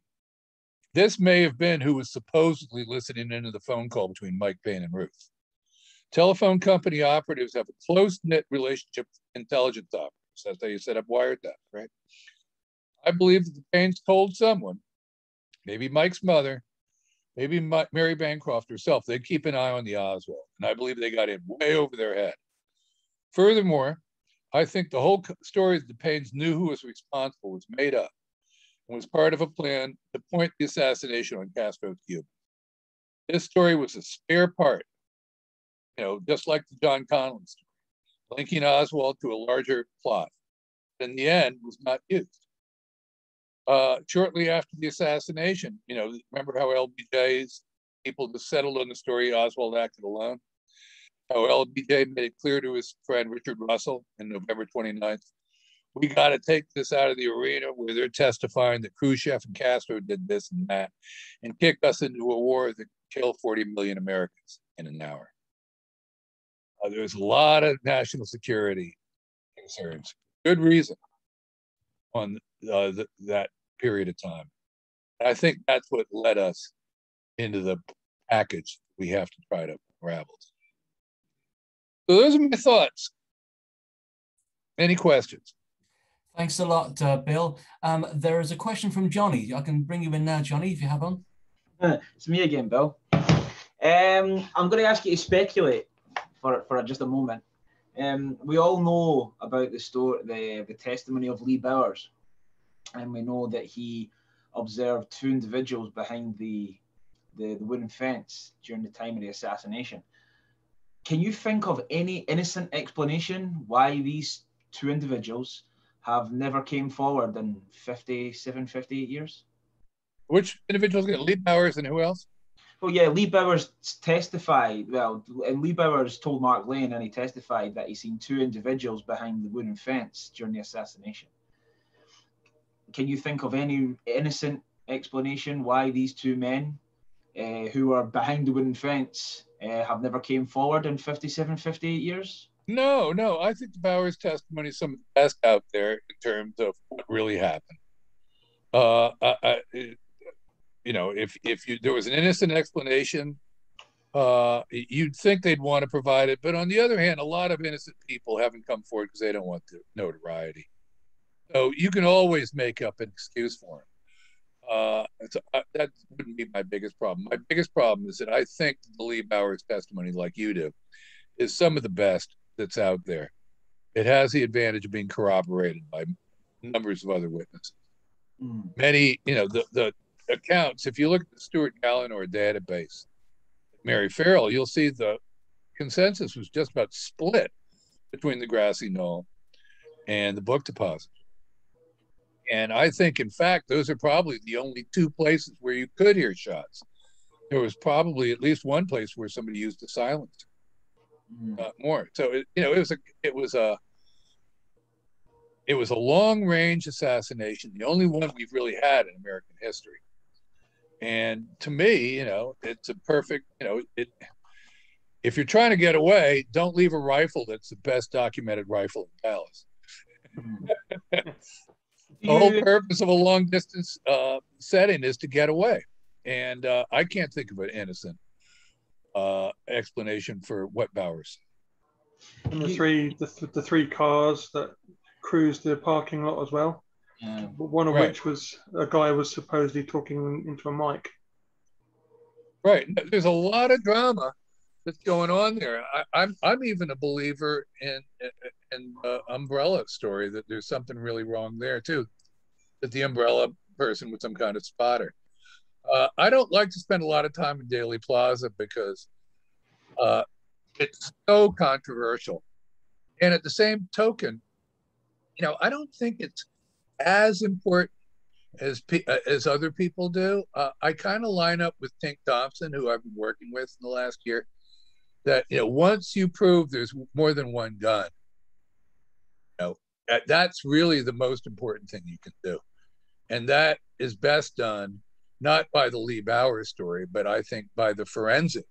S2: This may have been who was supposedly listening into the phone call between Mike Paine and Ruth. Telephone company operatives have a close knit relationship with intelligence operatives. That's how you set up wiretap, right? I believe that the Paines told someone, maybe Mike's mother, maybe Mary Bancroft herself, they'd keep an eye on the Oswald. And I believe they got in way over their head. Furthermore, I think the whole story that the Paines knew who was responsible was made up and was part of a plan to point the assassination on Castro Cuba. This story was a spare part, you know, just like the John Connally story, linking Oswald to a larger plot. In the end, was not used uh, shortly after the assassination, you know, remember how LBJ's people just settled on the story Oswald acted alone? How LBJ made it clear to his friend Richard Russell in November 29th, we got to take this out of the arena where they're testifying that Khrushchev and Castro did this and that and kick us into a war that killed 40 million Americans in an hour. Uh, there's a lot of national security concerns. Good reason on uh, th- that period of time. I think that's what led us into the package we have to try to unravel. So those are my thoughts. Any questions?
S1: Thanks a lot, uh, Bill. Um, there is a question from Johnny. I can bring you in now, Johnny, if you have one.
S3: it's me again, Bill. Um, I'm going to ask you to speculate for, for just a moment. Um, we all know about the story, the, the testimony of Lee Bowers, and we know that he observed two individuals behind the, the, the wooden fence during the time of the assassination. Can you think of any innocent explanation why these two individuals have never came forward in 57, 58 years?
S2: Which individuals get Lee Bowers and who else?
S3: Well, yeah, Lee Bowers testified. Well, and Lee Bowers told Mark Lane, and he testified that he seen two individuals behind the wooden fence during the assassination can you think of any innocent explanation why these two men uh, who are behind the wooden fence uh, have never came forward in 57, 58 years?
S2: No, no. I think the Bowers testimony is some of the best out there in terms of what really happened. Uh, I, I, you know, if if you there was an innocent explanation, uh, you'd think they'd want to provide it. But on the other hand, a lot of innocent people haven't come forward because they don't want the notoriety. So you can always make up an excuse for him. Uh, so uh, that wouldn't be my biggest problem. My biggest problem is that I think the Lee Bowers testimony, like you do, is some of the best that's out there. It has the advantage of being corroborated by numbers of other witnesses. mm. many, you know, the, the accounts, if you look at the Stewart-Gallagher database, Mary Farrell, you'll see the consensus was just about split between the grassy knoll and the book deposit. And I think, in fact, those are probably the only two places where you could hear shots. There was probably at least one place where somebody used a silencer. Mm. Uh, more. So it, you know, it was a it was a it was a long range assassination, the only one we've really had in American history. And to me, you know, it's a perfect, you know, it if you're trying to get away, don't leave a rifle that's the best documented rifle in Dallas. the whole purpose of a long distance uh, setting is to get away. And uh, I can't think of an innocent uh, explanation for what Bowers.
S4: And the three, the, the three cars that cruised the parking lot as well. Yeah. One of right. which was a guy was supposedly talking into a mic.
S2: Right. There's a lot of drama that's going on there. I, am I'm, I'm even a believer in in umbrella story that there's something really wrong there too. That the umbrella person was some kind of spotter. Uh, I don't like to spend a lot of time in Dealey Plaza because uh, it's so controversial. And at the same token, you know, I don't think it's as important as uh, as other people do. Uh, I kind of line up with Tink Thompson, who I've been working with in the last year. That you know, once you prove there's more than one gun, you know, that's really the most important thing you can do, and that is best done not by the Lee Bowers story, but I think by the forensic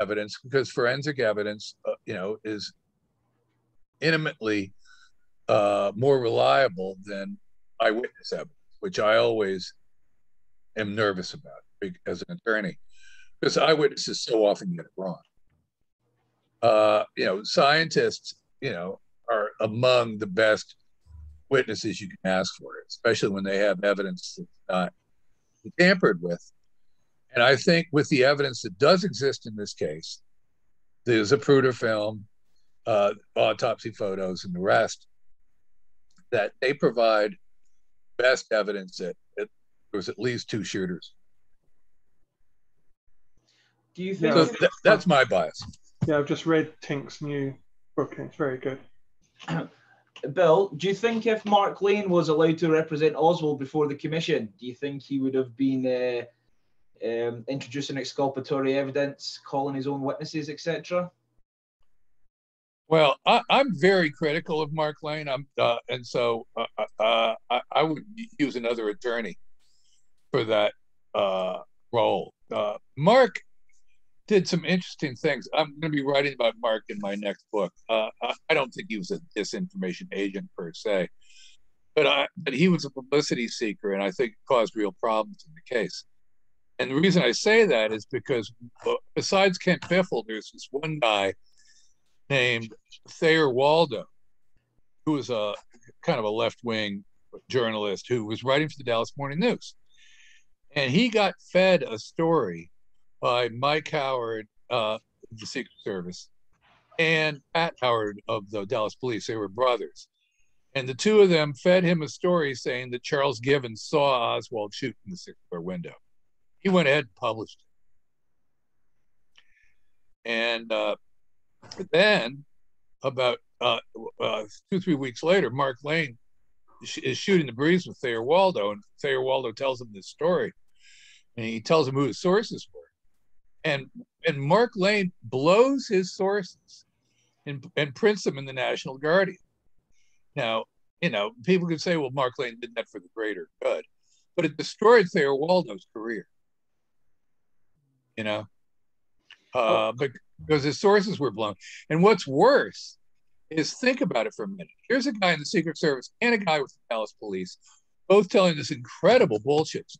S2: evidence, because forensic evidence, uh, you know, is intimately uh, more reliable than eyewitness evidence, which I always am nervous about as an attorney, because eyewitnesses so often get it wrong. Uh, you know, scientists, you know, are among the best witnesses you can ask for, especially when they have evidence that's not tampered with. And I think with the evidence that does exist in this case, the Zapruder film, uh, autopsy photos, and the rest, that they provide best evidence that it, there was at least two shooters.
S3: Do you think
S2: so th- that's my bias?
S4: Yeah, I've just read Tink's new book and it's very good.
S3: Bill, do you think if Mark Lane was allowed to represent Oswald before the commission, do you think he would have been uh, um, introducing exculpatory evidence, calling his own witnesses, etc.?
S2: Well, I, am very critical of Mark Lane. I'm, uh, and so uh, uh, I, I, would use another attorney for that uh, role. Uh, Mark did some interesting things. I'm going to be writing about Mark in my next book. Uh, I don't think he was a disinformation agent per se, but I, but he was a publicity seeker, and I think caused real problems in the case. And the reason I say that is because besides Kent Biffle, there's this one guy named Thayer Waldo, who was a kind of a left wing journalist who was writing for the Dallas Morning News. And he got fed a story by Mike Howard uh, the Secret Service and Pat Howard of the Dallas Police. They were brothers. And the two of them fed him a story saying that Charles Givens saw Oswald shoot in the sixth floor window. He went ahead and published it. And uh, then, about uh, uh, two, three weeks later, Mark Lane is shooting the breeze with Thayer Waldo, and Thayer Waldo tells him this story, and he tells him who his sources were, and and Mark Lane blows his sources, and and prints them in the National Guardian. Now, you know, people could say, well, Mark Lane did that for the greater good, but it destroyed Thayer Waldo's career. You know, uh, but because his sources were blown. And what's worse is think about it for a minute. Here's a guy in the Secret Service and a guy with the Dallas Police, both telling this incredible bullshit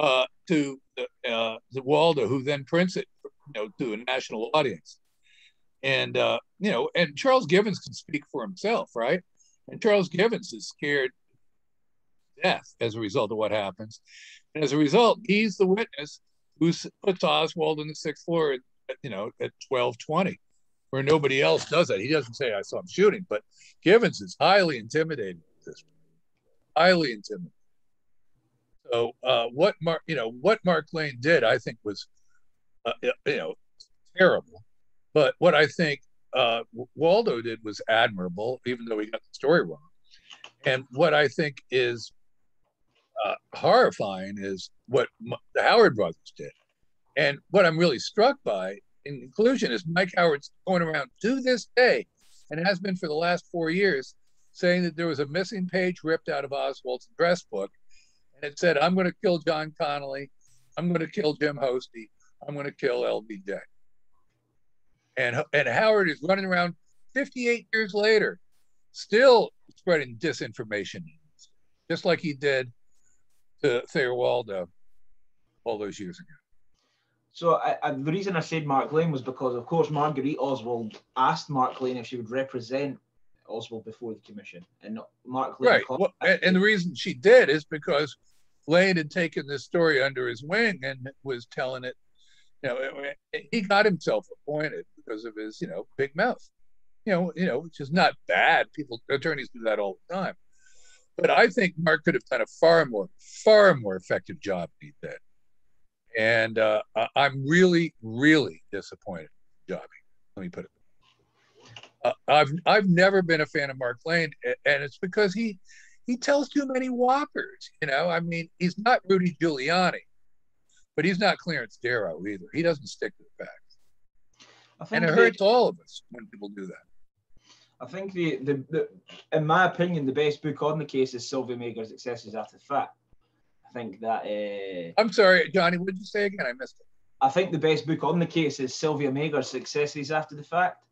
S2: uh, to uh, the Waldo, who then prints it, you know, to a national audience. And uh, you know, and Charles Givens can speak for himself, right? And Charles Givens is scared death as a result of what happens. And as a result, he's the witness who puts Oswald in the sixth floor you know, at 1220, where nobody else does that. He doesn't say, I saw him shooting, but Givens is highly intimidated. Highly intimidated. So uh, what Mark, you know, what Mark Lane did, I think was, uh, you know, terrible. But what I think uh, Waldo did was admirable, even though he got the story wrong. And what I think is uh, horrifying is what the Howard brothers did. And what I'm really struck by in conclusion is Mike Howard's going around to this day, and has been for the last four years, saying that there was a missing page ripped out of Oswald's address book. And said, I'm going to kill John Connally. I'm going to kill Jim Hosty. I'm going to kill LBJ. And, and Howard is running around 58 years later, still spreading disinformation, just like he did to Thayer Waldo all those years ago.
S3: So I, I, the reason I said Mark Lane was because, of course, Marguerite Oswald asked Mark Lane if she would represent Oswald before the commission, and Mark Lane.
S2: Right. Well, and, and the reason she did is because Lane had taken this story under his wing and was telling it. You know, he got himself appointed because of his, you know, big mouth. You know, you know, which is not bad. People, attorneys do that all the time. But I think Mark could have done a far more, far more effective job than he did. And uh, I'm really, really disappointed, Jobbie. Let me put it. Uh, I've I've never been a fan of Mark Lane, and it's because he he tells too many whoppers. You know, I mean, he's not Rudy Giuliani, but he's not Clarence Darrow either. He doesn't stick to the facts, and it hurts all of us when people do that.
S3: I think the, the, the in my opinion, the best book on the case is Sylvia Meagher's Excesses After the Fact I think that. Uh,
S2: I'm sorry, Johnny. What did you say again? I missed it.
S3: I think the best book on the case is Sylvia Meagher's Successes After the Fact.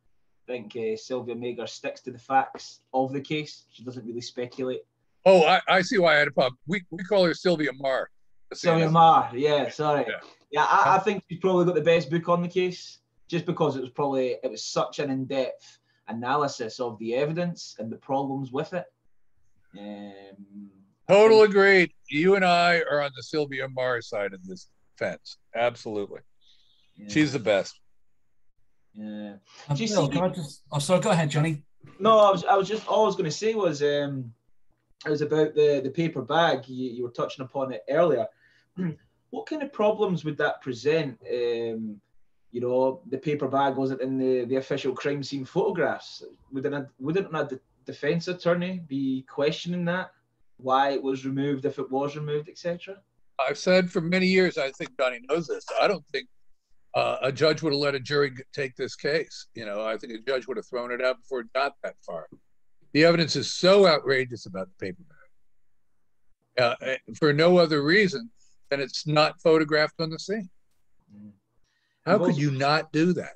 S3: I think uh, Sylvia Meagher sticks to the facts of the case. She doesn't really speculate.
S2: Oh, I, I see why I had a problem. We, we call her Sylvia Marr.
S3: Sylvia Marr, yeah, sorry. Yeah, yeah I, I think she's probably got the best book on the case just because it was probably it was such an in-depth analysis of the evidence and the problems with it. Um,
S2: Total agreed. You and I are on the Sylvia Marr side of this fence. Absolutely. Yeah. She's the best.
S3: Yeah.
S1: Um, Bill, can I just, oh, sorry, go ahead, Johnny.
S3: No, I was, I was just, all I was going to say was, um, it was about the, the paper bag. You, you were touching upon it earlier. what kind of problems would that present? Um, you know, the paper bag wasn't in the, the official crime scene photographs. Wouldn't, wouldn't a defense attorney be questioning that? why it was removed, if it was removed, etc.?
S2: I've said for many years, I think Johnny knows this. I don't think uh, a judge would have let a jury take this case. You know, I think a judge would have thrown it out before it got that far. The evidence is so outrageous about the paper bag uh, for no other reason than it's not photographed on the scene. Mm. How could you not do that?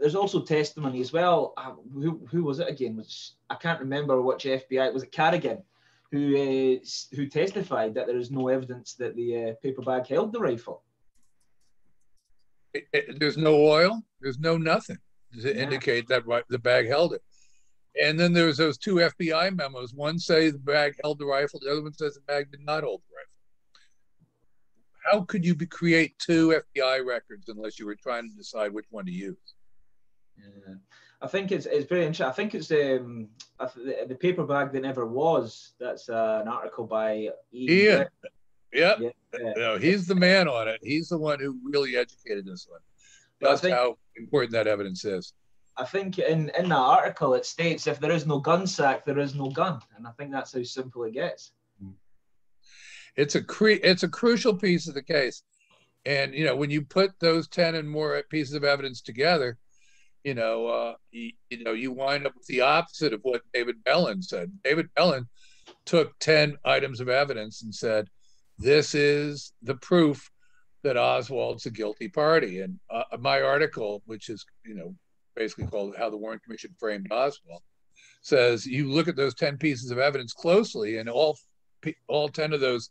S3: There's also testimony as well. Uh, who, who was it again? Was I can't remember which FBI It was it. Cadigan who uh, who testified that there is no evidence that the uh, paper bag held the rifle.
S2: It, it, there's no oil. There's no nothing to yeah. indicate that the bag held it. And then there's those two FBI memos. One says the bag held the rifle. The other one says the bag did not hold the rifle. How could you be, create two FBI records unless you were trying to decide which one to use?
S3: Yeah. I think it's it's very interesting. I think it's um the, the paper bag that never was. That's uh, an article by
S2: Ian. Yep. Yeah. yeah. No, he's the man on it. He's the one who really educated us on. That's think, how important that evidence is.
S3: I think in in that article it states if there is no gun sack, there is no gun, and I think that's how simple it gets.
S2: It's a cre- it's a crucial piece of the case, and you know when you put those ten and more pieces of evidence together you know, uh, you, you know, you wind up with the opposite of what David Belin said. David Belin took 10 items of evidence and said, this is the proof that Oswald's a guilty party. And uh, my article, which is, you know, basically called How the Warren Commission Framed Oswald, says you look at those 10 pieces of evidence closely and all, all 10 of those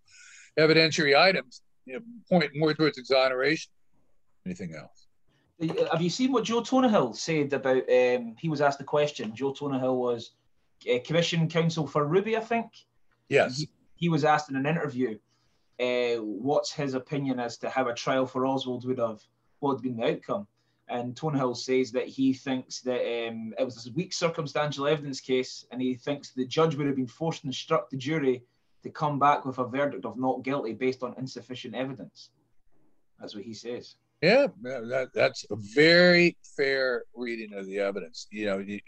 S2: evidentiary items you know, point more towards exoneration anything else.
S3: Have you seen what Joe Tonahill said about? Um, he was asked the question. Joe Tonahill was uh, commission counsel for Ruby, I think.
S2: Yes.
S3: He, he was asked in an interview, uh, what's his opinion as to how a trial for Oswald would have, what would have been the outcome? And Tonahill says that he thinks that um, it was a weak circumstantial evidence case, and he thinks the judge would have been forced to instruct the jury to come back with a verdict of not guilty based on insufficient evidence. That's what he says.
S2: Yeah, that, that's a very fair reading of the evidence. You know, you,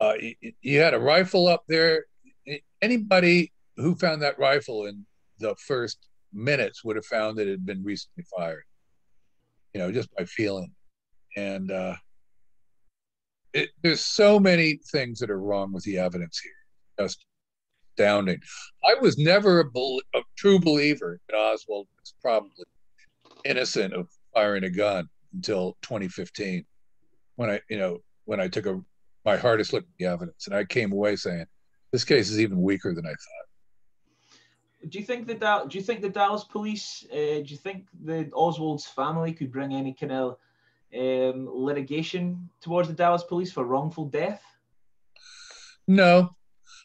S2: uh, you, you had a rifle up there. Anybody who found that rifle in the first minutes would have found that it had been recently fired. You know, just by feeling. And uh, it, there's so many things that are wrong with the evidence here. Just astounding. I was never a, a true believer that Oswald was probably innocent of firing a gun until 2015, when I, you know, when I took a my hardest look at the evidence, and I came away saying, this case is even weaker than I thought.
S3: Do you think the Do you think the Dallas police? Uh, do you think the Oswald's family could bring any kind of um, litigation towards the Dallas police for wrongful death?
S2: No,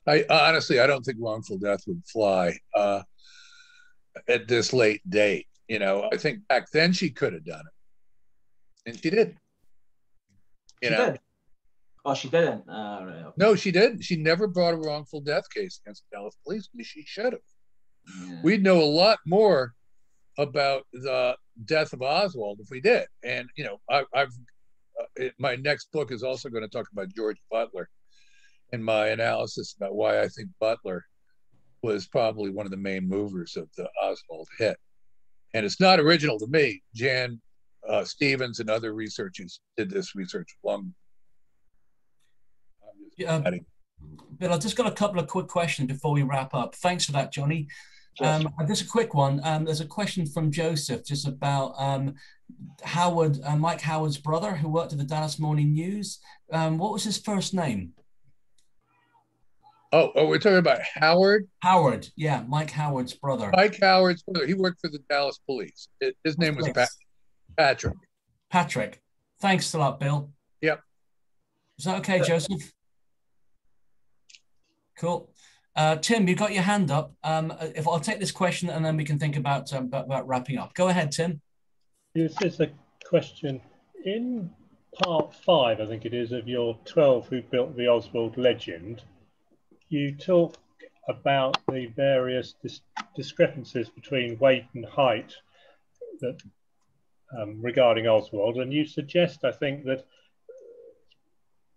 S2: I honestly I don't think wrongful death would fly uh, at this late date. You know, I think back then she could have done it, and she did.
S3: You she know. Did. Oh, she didn't. Uh, right, okay.
S2: No, she didn't. She never brought a wrongful death case against the Dallas police. She should have. Yeah. We'd know a lot more about the death of Oswald if we did. And you know, I, have uh, my next book is also going to talk about George Butler and my analysis about why I think Butler was probably one of the main movers of the Oswald hit and it's not original to me. Jan uh, Stevens and other researchers did this research long.
S1: Yeah, Bill, I've just got a couple of quick questions before we wrap up. Thanks for that, Johnny. Um, just a quick one. Um, there's a question from Joseph just about um, Howard, uh, Mike Howard's brother, who worked at the Dallas Morning News. Um, what was his first name?
S2: Oh, oh, we're talking about Howard.
S1: Howard, yeah, Mike Howard's brother.
S2: Mike Howard's brother. He worked for the Dallas Police. His name was Pat- Patrick.
S1: Patrick. Thanks a lot, Bill.
S2: Yep.
S1: Is that okay, Joseph? Cool. Uh, Tim, you've got your hand up. Um, if I'll take this question and then we can think about, um, about, wrapping up. Go ahead, Tim.
S6: This is a question in part five, I think it is, of your 12 who built the Oswald legend you talk about the various dis discrepancies between weight and height that um, regarding Oswald, and you suggest, I think, that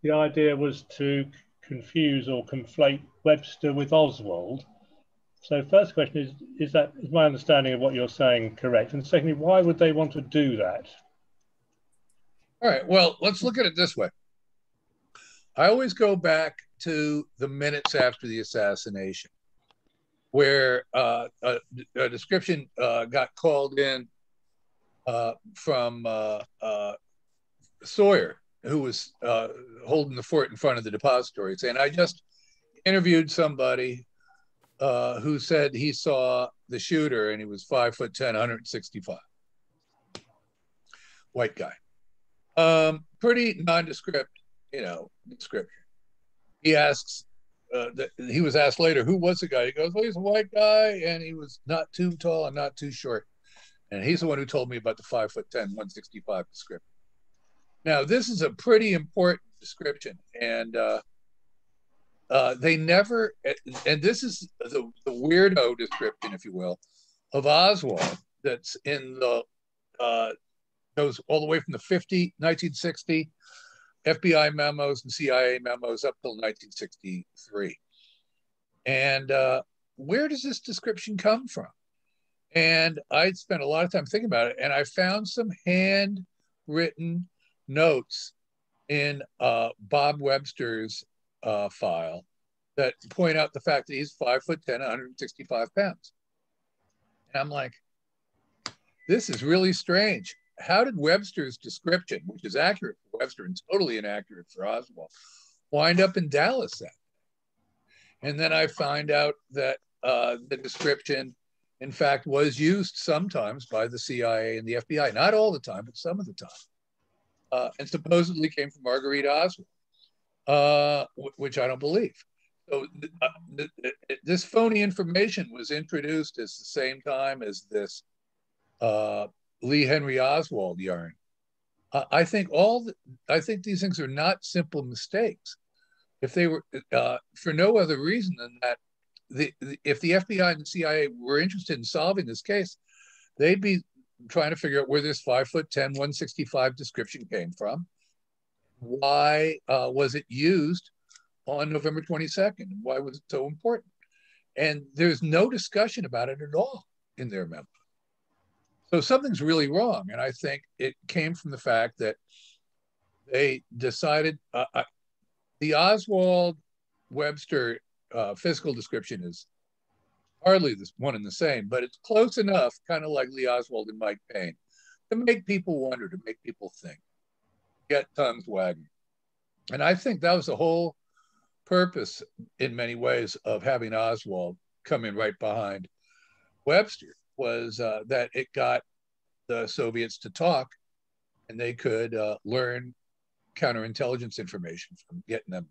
S6: the idea was to confuse or conflate Webster with Oswald. So, first question is: Is that is my understanding of what you're saying correct? And secondly, why would they want to do that?
S2: All right. Well, let's look at it this way. I always go back to the minutes after the assassination, where uh, a, a, description uh, got called in uh, from uh, uh, Sawyer, who was uh, holding the fort in front of the depository, saying, I just interviewed somebody who said he saw the shooter and he was five foot 10, 165. White guy. Um, pretty nondescript, you know, description he asks, uh, that he was asked later, who was the guy? He goes, well, he's a white guy and he was not too tall and not too short. And he's the one who told me about the five foot 10, 165 description. Now, this is a pretty important description. And uh, uh, they never, and this is the, the weirdo description, if you will, of Oswald that's in the, uh, goes all the way from the 50, 1960 FBI memos and CIA memos up till 1963. And uh, where does this description come from? And I spent a lot of time thinking about it, and I found some handwritten notes in uh, Bob Webster's uh, file that point out the fact that he's five foot 10, 165 pounds. And I'm like, this is really strange how did Webster's description, which is accurate for Webster and totally inaccurate for Oswald, wind up in Dallas? And then I find out that uh, the description, in fact, was used sometimes by the CIA and the FBI, not all the time, but some of the time, uh, and supposedly came from Marguerite Oswald, uh, which I don't believe. So uh, this phony information was introduced at the same time as this uh, Lee Henry Oswald yarn. Uh, I think all the, I think these things are not simple mistakes. If they were uh, for no other reason than that the, the, if the FBI and the CIA were interested in solving this case, they'd be trying to figure out where this five foot 10, 165 description came from. Why uh, was it used on November 22nd? Why was it so important? And there's no discussion about it at all in their memo. So something's really wrong. And I think it came from the fact that they decided uh, uh the Oswald Webster uh, physical description is hardly this one and the same, but it's close enough, kind of like Lee Oswald and Mike Paine, to make people wonder, to make people think, get tongues wagging. And I think that was the whole purpose, in many ways, of having Oswald come in right behind Webster was uh, that it got the Soviets to talk, and they could uh, learn counterintelligence information from getting them.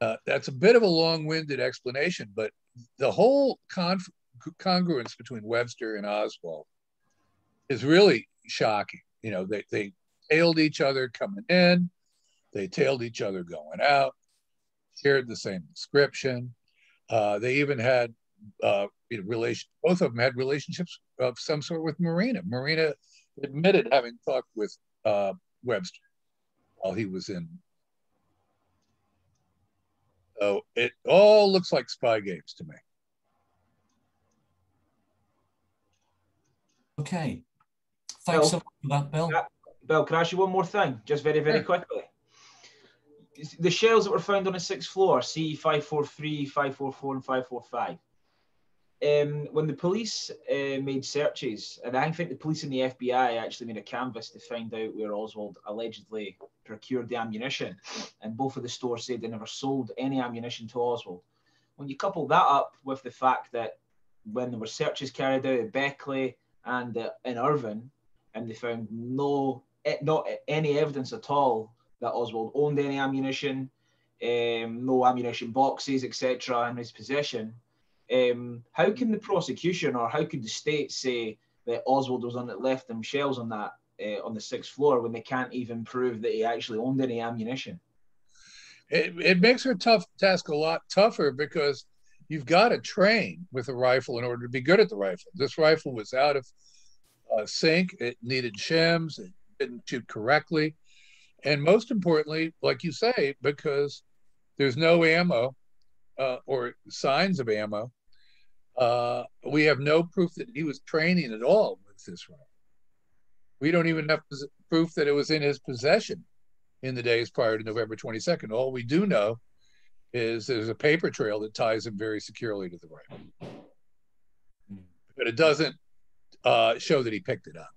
S2: Uh, that's a bit of a long-winded explanation, but the whole congruence between Webster and Oswald is really shocking. You know, they, they tailed each other coming in, they tailed each other going out, shared the same description. Uh, they even had uh, relation. Both of them had relationships of some sort with Marina. Marina admitted having talked with uh, Webster while he was in. So it all looks like spy games to me.
S1: Okay. Thanks Bill, so much for that, Bill.
S3: Bill, can I ask you one more thing, just very, very yeah. quickly? The shells that were found on the sixth floor, C543, 544, and 545, um, when the police uh, made searches, and I think the police and the FBI actually made a canvas to find out where Oswald allegedly procured the ammunition, and both of the stores said they never sold any ammunition to Oswald. When you couple that up with the fact that when there were searches carried out at Beckley and uh, in Irving, and they found no, eh, not any evidence at all that Oswald owned any ammunition, um, no ammunition boxes, etc., in his possession um, how can the prosecution or how could the state say that Oswald was on that left them shells on that uh, on the sixth floor when they can't even prove that he actually owned any ammunition?
S2: It, it makes her tough task a lot tougher because you've got to train with a rifle in order to be good at the rifle. This rifle was out of uh, sync. It needed shims. It didn't shoot correctly. And most importantly, like you say, because there's no ammo uh, or signs of ammo, uh, we have no proof that he was training at all with this rifle. We don't even have proof that it was in his possession in the days prior to November 22nd. All we do know is there's a paper trail that ties him very securely to the rifle. But it doesn't uh, show that he picked it up.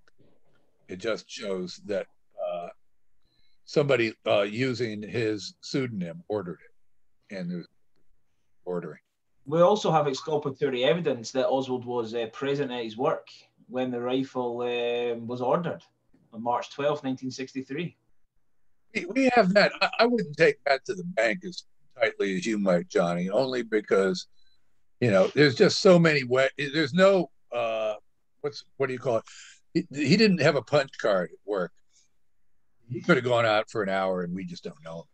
S2: It just shows that uh, somebody uh, using his pseudonym ordered it, and ordering
S3: we also have exculpatory evidence that Oswald was uh, present at his work when the rifle uh, was ordered on March 12, 1963.
S2: We have that. I wouldn't take that to the bank as tightly as you might, Johnny, only because, you know, there's just so many way. There's no, uh, what's, what do you call it? He, he didn't have a punch card at work. He could have gone out for an hour and we just don't know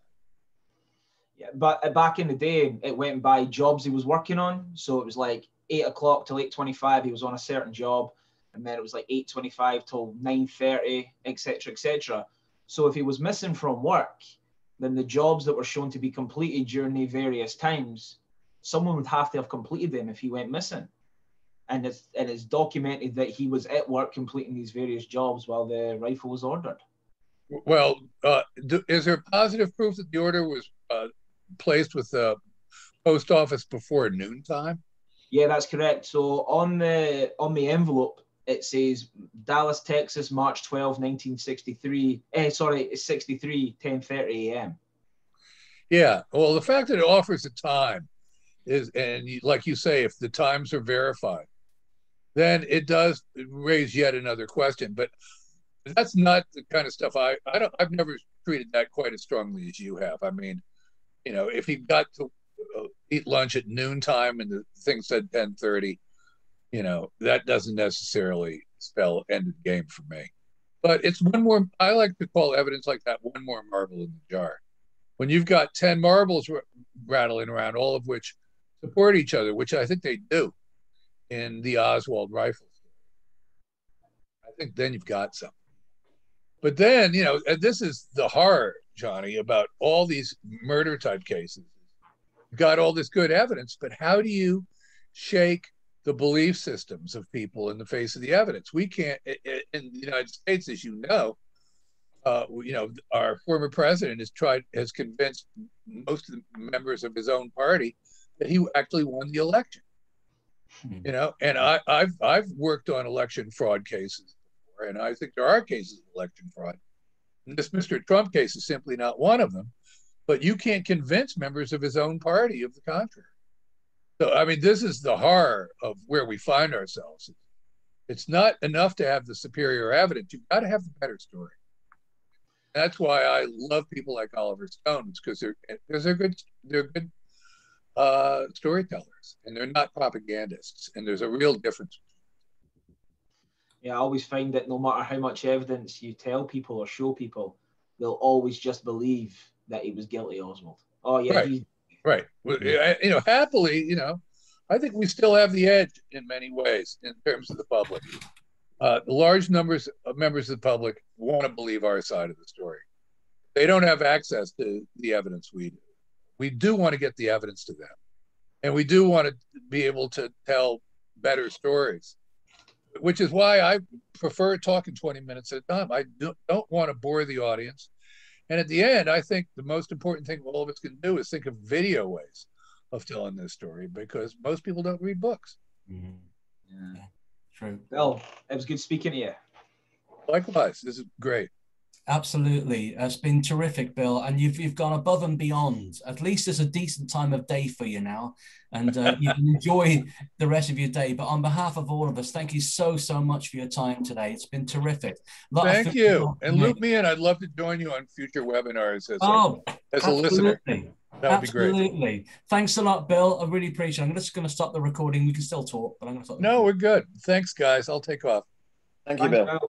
S3: but uh, back in the day, it went by jobs he was working on. So it was like eight o'clock till eight twenty-five. He was on a certain job, and then it was like eight twenty-five till nine thirty, etc., etc. So if he was missing from work, then the jobs that were shown to be completed during the various times, someone would have to have completed them if he went missing. And it's, and it's documented that he was at work completing these various jobs while the rifle was ordered.
S2: Well, uh, do, is there positive proof that the order was uh, placed with the post office before noontime?
S3: Yeah, that's correct. So on the on the envelope it says Dallas, Texas, March 12, 1963. Eh, sorry, 63, 10:30 a.m.
S2: Yeah. Well, the fact that it offers a time is, and you, like you say, if the times are verified, then it does raise yet another question. But that's not the kind of stuff I I don't I've never treated that quite as strongly as you have. I mean, you know, if he got to uh, eat lunch at noontime and the thing said 10:30, you know, that doesn't necessarily spell ended game for me. But it's one more. I like to call evidence like that one more marble in the jar. When you've got 10 marbles r- rattling around, all of which support each other, which I think they do in the Oswald rifle. I think then you've got something. But then, you know, this is the horror, Johnny, about all these murder type cases. You've got all this good evidence, but how do you shake the belief systems of people in the face of the evidence? We can't, in the United States, as you know, uh, you know, our former president has tried, has convinced most of the members of his own party that he actually won the election. Hmm. You know, and I, I've I've worked on election fraud cases before, and I think there are cases of election fraud. This Mr. Trump case is simply not one of them. But you can't convince members of his own party of the contrary. So I mean, this is the horror of where we find ourselves. It's not enough to have the superior evidence. You've got to have the better story. That's why I love people like Oliver Stone, because they're because they're good they're good uh, storytellers and they're not propagandists. And there's a real difference.
S3: Yeah, I always find that no matter how much evidence you tell people or show people, they'll always just believe that he was guilty, Oswald. Oh yeah,
S2: right. right. You know, happily, you know, I think we still have the edge in many ways in terms of the public. Uh, large numbers of members of the public want to believe our side of the story. They don't have access to the evidence we do we do want to get the evidence to them. And we do want to be able to tell better stories, which is why I prefer talking 20 minutes at a time. I don't want to bore the audience. And at the end, I think the most important thing all of us can do is think of video ways of telling this story because most people don't read books.
S3: Mm-hmm. Yeah. True. Well, it was good speaking to you.
S2: Likewise, this is great.
S1: Absolutely. It's been terrific, Bill. And you've, you've gone above and beyond. At least it's a decent time of day for you now. And uh, you can enjoy the rest of your day. But on behalf of all of us, thank you so, so much for your time today. It's been terrific.
S2: Thank you. And loop me in. I'd love to join you on future webinars as, oh, a, as a listener. That would
S1: Absolutely.
S2: be great. Absolutely.
S1: Thanks a lot, Bill. I really appreciate it. I'm just going to stop the recording. We can still talk, but I'm going to stop.
S2: No, we're good. Thanks, guys. I'll take off.
S7: Thank you, Bill.